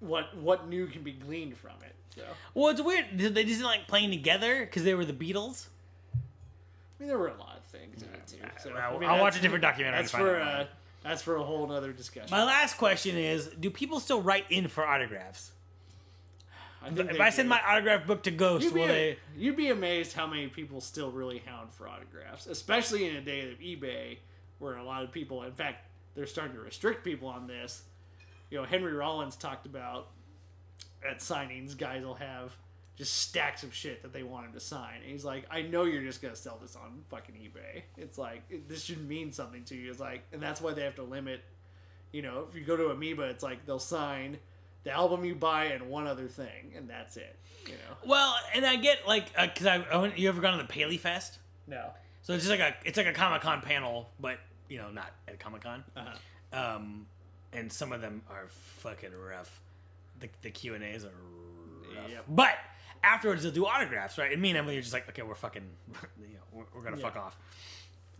what what new can be gleaned from it. So Well, it's weird. Did they just like playing together because they were the Beatles? I mean there were a lot of things in it too. So I mean, I'll watch a different documentary. That's for why. uh, that's for a whole other discussion. My last question is: Do people still write in for autographs? I think If they I send do. my autograph book to Ghost, You'd will be, they? you'd be amazed how many people still really hound for autographs, especially in a day of eBay, where a lot of people, in fact, they're starting to restrict people on this. You know, Henry Rollins talked about at signings, guys will have just stacks of shit that they want him to sign. And he's like, I know you're just gonna sell this on fucking eBay. It's like this should mean something to you. It's like, and that's why they have to limit. You know, if you go to Amoeba, it's like they'll sign the album you buy and one other thing, and that's it. You know. Well, and I get like because I, I went, you ever gone to the Paley Fest? No. So it's just like a it's like a Comic Con panel, but you know not at Comic Con. Uh-huh. Um, and some of them are fucking rough. The the Q and A's are rough. Yep. But afterwards they'll do autographs, right? And me and Emily are just like, okay, we're fucking, [laughs] you know, we're, we're gonna Yeah. fuck off.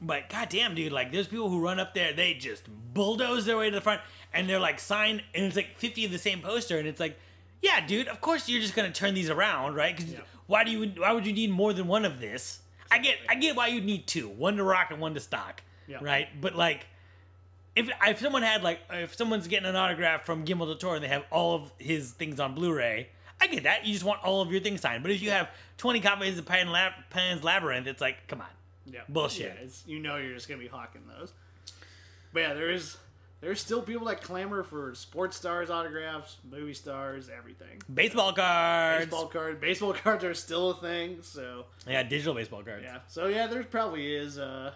But goddamn, dude, like there's people who run up there, they just bulldoze their way to the front, and they're like sign, and it's like 50 of the same poster, and it's like, yeah, dude, of course you're just gonna turn these around, right? Because Yeah. why do you, why would you need more than one of this? I get, I get why you'd need two, one to rock and one to stock, Yeah. right? But like, if if someone had like, if someone's getting an autograph from Guillermo del Toro and they have all of his things on Blu-ray. I get that. You just want all of your things signed. But if you have 20 copies of Pan's Labyrinth, it's like, come on. Yeah. Bullshit. Yeah, you know you're just gonna be hawking those. But yeah, there is there's still people that clamor for sports stars autographs, movie stars, everything. Baseball cards. Baseball cards, baseball [laughs] cards are still a thing. So Yeah, digital baseball cards. yeah, so yeah, there probably is. Uh,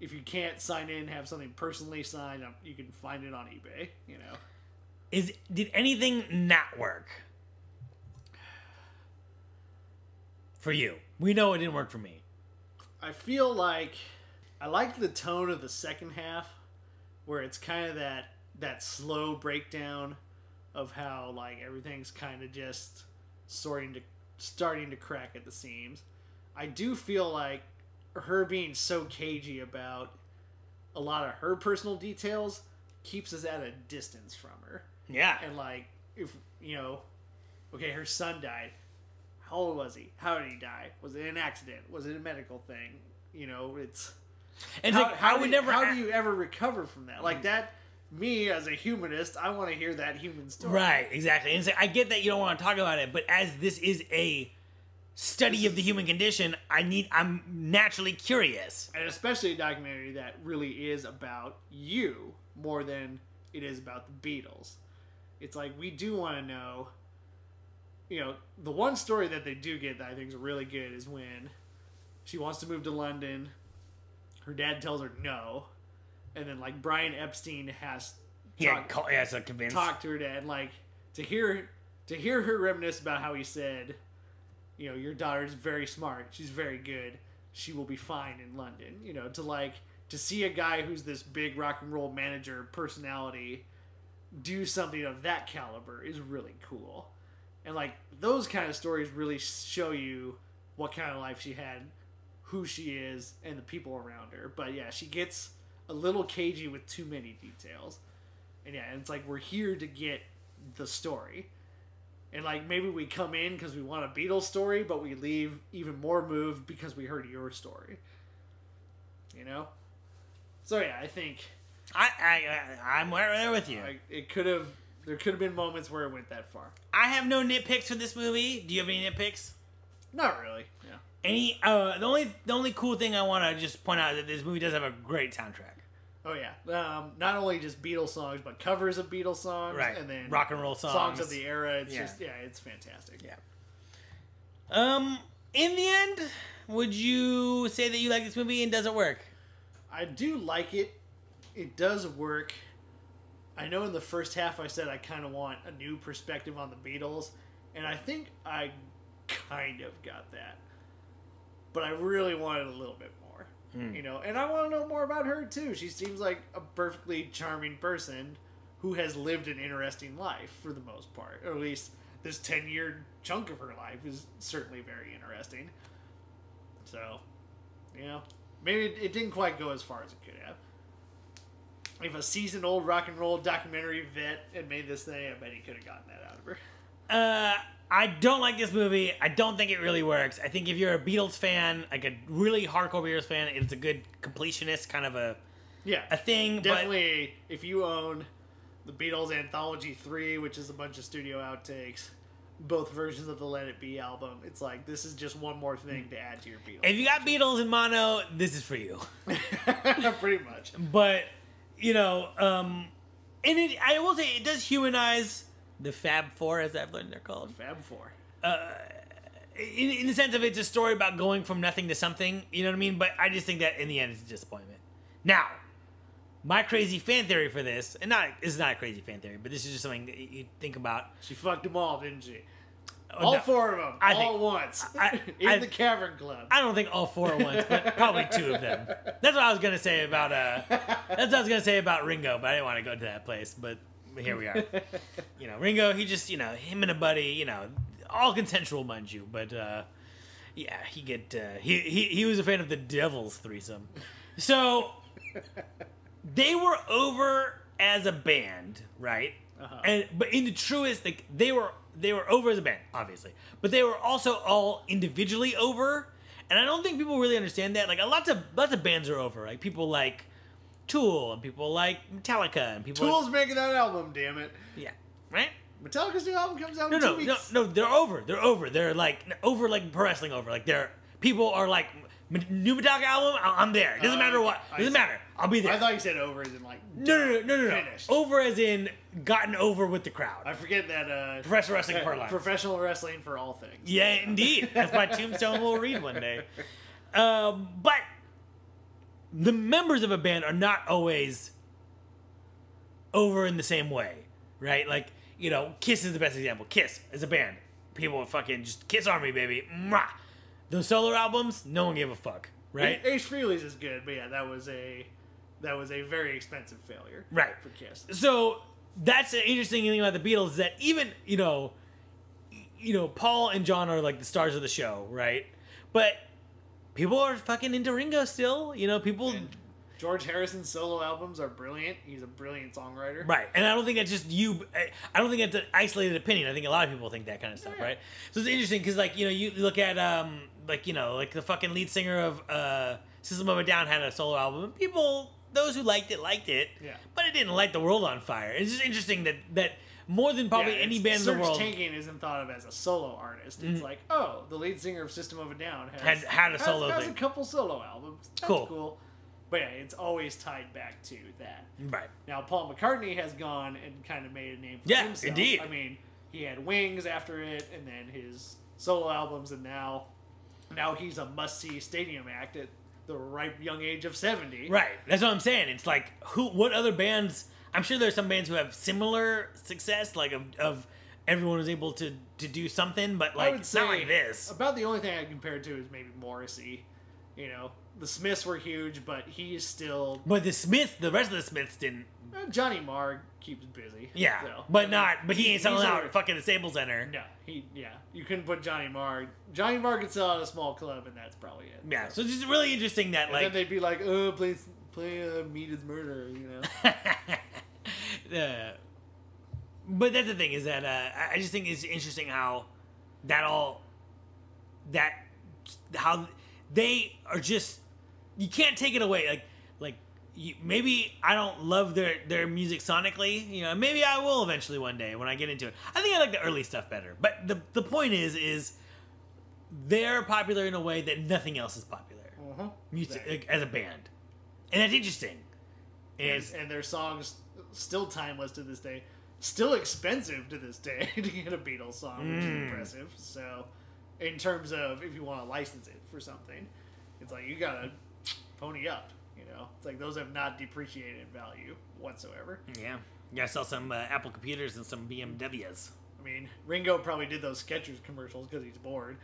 if you can't sign in, have something personally signed, um, you can find it on eBay. You know, Is did anything not work for you? We know it didn't work for me. I feel like I like the tone of the second half, where it's kind of that that slow breakdown of how like everything's kind of just starting to starting to crack at the seams. I do feel like her being so cagey about a lot of her personal details keeps us at a distance from her. Yeah. And like, if you know, okay, her son died. How old was he? How did he die? Was it an accident? Was it a medical thing? You know, it's And how, like, how, would do, never. how do you ever recover from that? Like mm. that. Me as a humanist, I want to hear that human story. Right, exactly. And like, I get that you don't want to talk about it, but as this is a study of the human condition, I need. I'm naturally curious. and especially a documentary that really is about you more than it is about the Beatles. It's like we do want to know. You know, the one story that they do get that I think is really good is when she wants to move to London. Her dad tells her no, and then like Brian Epstein has Yeah, talk- call, yeah, so convinced. talk to her dad like to hear to hear her reminisce about how he said you know your daughter's very smart she's very good she will be fine in london you know to like to see a guy who's this big rock and roll manager personality do something of that caliber is really cool and like those kind of stories really show you what kind of life she had who she is and the people around her but yeah she gets a little cagey with too many details and yeah, and it's like we're here to get the story. And like maybe we come in because we want a Beatles story, but we leave even more moved because we heard your story. You know? So yeah, I think I, I, I'm right there with you. like, it could have there could have been moments where it went that far. I have no nitpicks for this movie. Do you have any nitpicks? Not really. Yeah. Any? Uh, the only the only cool thing I want to just point out is that this movie does have a great soundtrack. Oh yeah. Um, not only just Beatles songs, but covers of Beatles songs, Right. and then Rock and roll songs. songs of the era. It's Yeah. just yeah, it's fantastic. Yeah. Um. In the end, would you say that you like this movie and does it work? I do like it. It does work. I know in the first half I said I kind of want a new perspective on the Beatles, and I think I kind of got that. But I really wanted a little bit more, Hmm. you know. And I want to know more about her too. She seems like a perfectly charming person who has lived an interesting life for the most part, or at least this ten-year chunk of her life is certainly very interesting. So, you know, maybe it, it didn't quite go as far as it could have. If a seasoned old rock and roll documentary vet had made this thing, I bet he could have gotten that out of her. Uh, I don't like this movie. I don't think it really works. I think if you're a Beatles fan, like a really hardcore Beatles fan, it's a good completionist kind of a, Yeah, a thing. But definitely. If you own the Beatles Anthology Three, which is a bunch of studio outtakes, both versions of the Let It Be album, it's like this is just one more thing to add to your Beatles. if you got Beatles in mono, this is for you. [laughs] Pretty much. but you know, um, and it, I will say it does humanize the Fab Four, as I've learned they're called. Fab Four. in, in the sense of it's a story about going from nothing to something. You know what I mean? But I just think that in the end, it's a disappointment. Now, my crazy fan theory for this, and not it's not a crazy fan theory, but this is just something that you think about. She fucked them all, didn't she? Oh, All no. four of them, I all think- at once, I- [laughs] in I- the Cavern Club. I don't think all four at once, but probably two of them. [laughs] That's what I was gonna say about uh, that's what I was gonna say about Ringo, but I didn't want to go to that place. But here we are. [laughs] You know, Ringo, he just you know him and a buddy, you know, all consensual, mind you, but uh, yeah, he get uh, he, he he was a fan of the Devil's threesome, so they were over as a band, right? Uh-huh. And but in the truest, like they were they were over as a band, obviously, but they were also all individually over. And I don't think people really understand that. Like, lots of lots of bands are over. Like people like Tool and people like Metallica and people. Tool's making that album, damn it. yeah, right. Metallica's new album comes out No, in two no, no, no. They're over. They're over. They're like over, like pro wrestling over. Like they're people are like new Metallica album. I'm there. It doesn't Uh, matter what. I Doesn't matter. I'll be there. I thought you said over as in like no, no, no, no, no, no. finished. Over as in gotten over with the crowd. I forget that uh, Professional wrestling uh, per line. professional wrestling for all things. Yeah, indeed. That's my tombstone will read one day. Um, but the members of a band are not always over in the same way, right? Like, you know, Kiss is the best example. Kiss is a band. People would fucking just Kiss Army, baby. Mwah. Those solo albums, no one gave a fuck, right? Ace Frehley's is good, but yeah, that was a that was a very expensive failure. Right. For Kiss. so that's an interesting thing about the Beatles is that even you know, you know, Paul and John are like the stars of the show, right? But people are fucking into Ringo still. You know, people. And George Harrison's solo albums are brilliant. He's a brilliant songwriter. Right, and I don't think that's just you. I- I don't think that's an isolated opinion. I think a lot of people think that kind of stuff, Yeah. right? So it's interesting because, like, you know, you look at, um, like, you know, like the fucking lead singer of uh, System of a Down had a solo album, and people, those who liked it, liked it, Yeah. but it didn't light the world on fire. It's just interesting that that more than probably Yeah, any band in the world Tankian isn't thought of as a solo artist. It's mm-hmm. like, oh, the lead singer of System of a Down has Had- had a has- solo has, thing. a couple solo albums. That's Cool. cool. But yeah, it's always tied back to that. right. Now Paul McCartney has gone and kind of made a name for Yeah, himself. indeed. I mean, he had Wings after it, and then his solo albums, and now, now he's a must-see stadium act at the ripe young age of seventy. Right. That's what I'm saying. It's like who what other bands I'm sure there's some bands who have similar success, like of, of everyone was able to, to do something, but like it's not like this. About the only thing I compare it to is maybe Morrissey. You know, the Smiths were huge, but he is still But the Smiths, the rest of the Smiths didn't. Uh, Johnny Marr keeps busy. Yeah, so, but not. But he ain't selling out at fucking the Staples Center. No, he yeah. You couldn't put Johnny Marr. Johnny Marr could sell out a small club, and that's probably it. Yeah, so it's just really interesting that And like then they'd be like, "Oh, play play uh, Meat is Murder," you know. [laughs] uh, but that's the thing is that uh, I- just think it's interesting how that all that how they are just you can't take it away like maybe I don't love their their music sonically you know maybe I will eventually one day when I get into it I think I like the early stuff better but the the point is is they're popular in a way that nothing else is popular Uh-huh. music Exactly. as a band and that's interesting and and, and their songs still timeless to this day, still expensive to this day [laughs] to get a Beatles song, which is Mm. impressive. So, in terms of if you want to license it for something, it's like you gotta pony up. You know, it's like those have not depreciated in value whatsoever. yeah You gotta sell some uh, Apple computers and some BMWs. I mean, Ringo probably did those Skechers commercials because he's bored.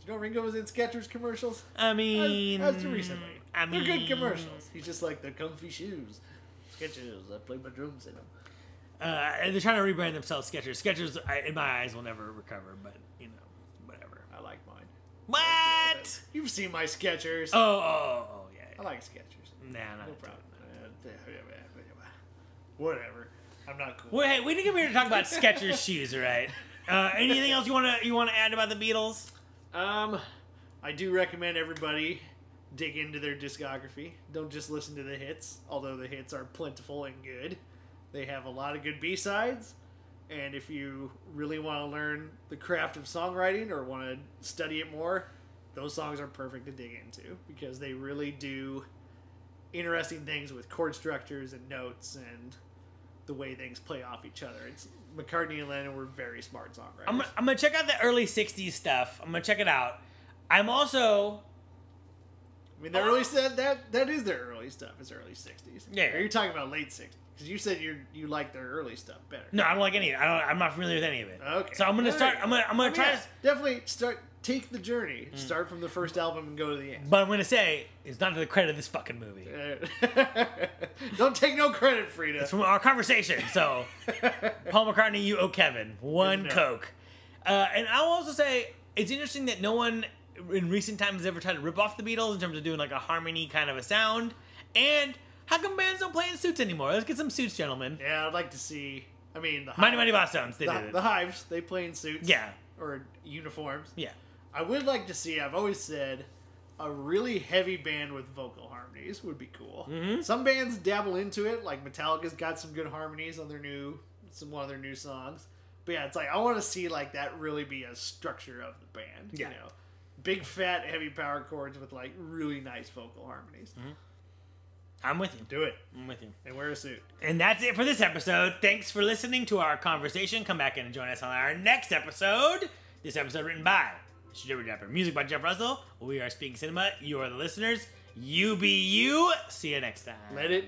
Did you know Ringo was in Skechers commercials? I mean, As, as recently. I mean, They're good commercials. He's just like the comfy shoes. Skechers, I play my drums in them. Uh, and they're trying to rebrand themselves Skechers. Skechers, I- in my eyes, will never recover, but you know, whatever. I like mine. What? You've seen my Skechers. Oh, oh, oh, oh, yeah. I like Skechers. Nah, not No problem. Uh, Whatever. I'm not cool. Well, hey, we didn't come here to talk about Skechers shoes, right? Uh, anything else you wanna you wanna add about the Beatles? Um, I do recommend everybody dig into their discography. Don't just listen to the hits, although the hits are plentiful and good. They have a lot of good B sides, and if you really want to learn the craft of songwriting or want to study it more, those songs are perfect to dig into because they really do interesting things with chord structures and notes and the way things play off each other. It's McCartney and Lennon were very smart songwriters. I'm, I'm gonna check out the early '60s stuff. I'm gonna check it out. I'm also I mean, the early that that that is their early stuff. It's early '60s. Yeah. Or you're talking about late '60s because you said you you like their early stuff better. no, I don't like any. I don't. I'm not familiar with any of it. Okay. So I'm gonna All start. right. I'm gonna. I'm gonna I mean, try yeah, to. definitely start take the journey. Mm. Start from the first album and go to the end. But I'm gonna say it's not to the credit of this fucking movie. [laughs] Don't take no credit, Freda. It's from our conversation. So [laughs] Paul McCartney, you owe Kevin one. Coke. Uh, and I'll also say it's interesting that no one in recent times has ever tried to rip off the Beatles in terms of doing like a harmony kind of a sound. And how come bands don't play in suits anymore? Let's get some suits, gentlemen. yeah, I'd like to see. I mean, the Mighty Mighty Bosstones, they the, did it. the Hives, they play in suits. Yeah, Or uniforms. yeah. I would like to see. I've always said a really heavy band with vocal harmonies would be cool. Mhm. Some bands dabble into it, like Metallica's got some good harmonies on their new some one of their new songs. But yeah, it's like I want to see like that really be a structure of the band. Yeah. You know, big fat heavy power chords with like really nice vocal harmonies. I'm with you. Do it I'm with you. and wear a suit. And that's it for this episode. Thanks for listening to our conversation. Come back and join us on our next episode. This episode written by Jibber Jabber. Music by Jeff Russell. We are Speaking Cinema. You are the listeners. You be you. See you next time. Let it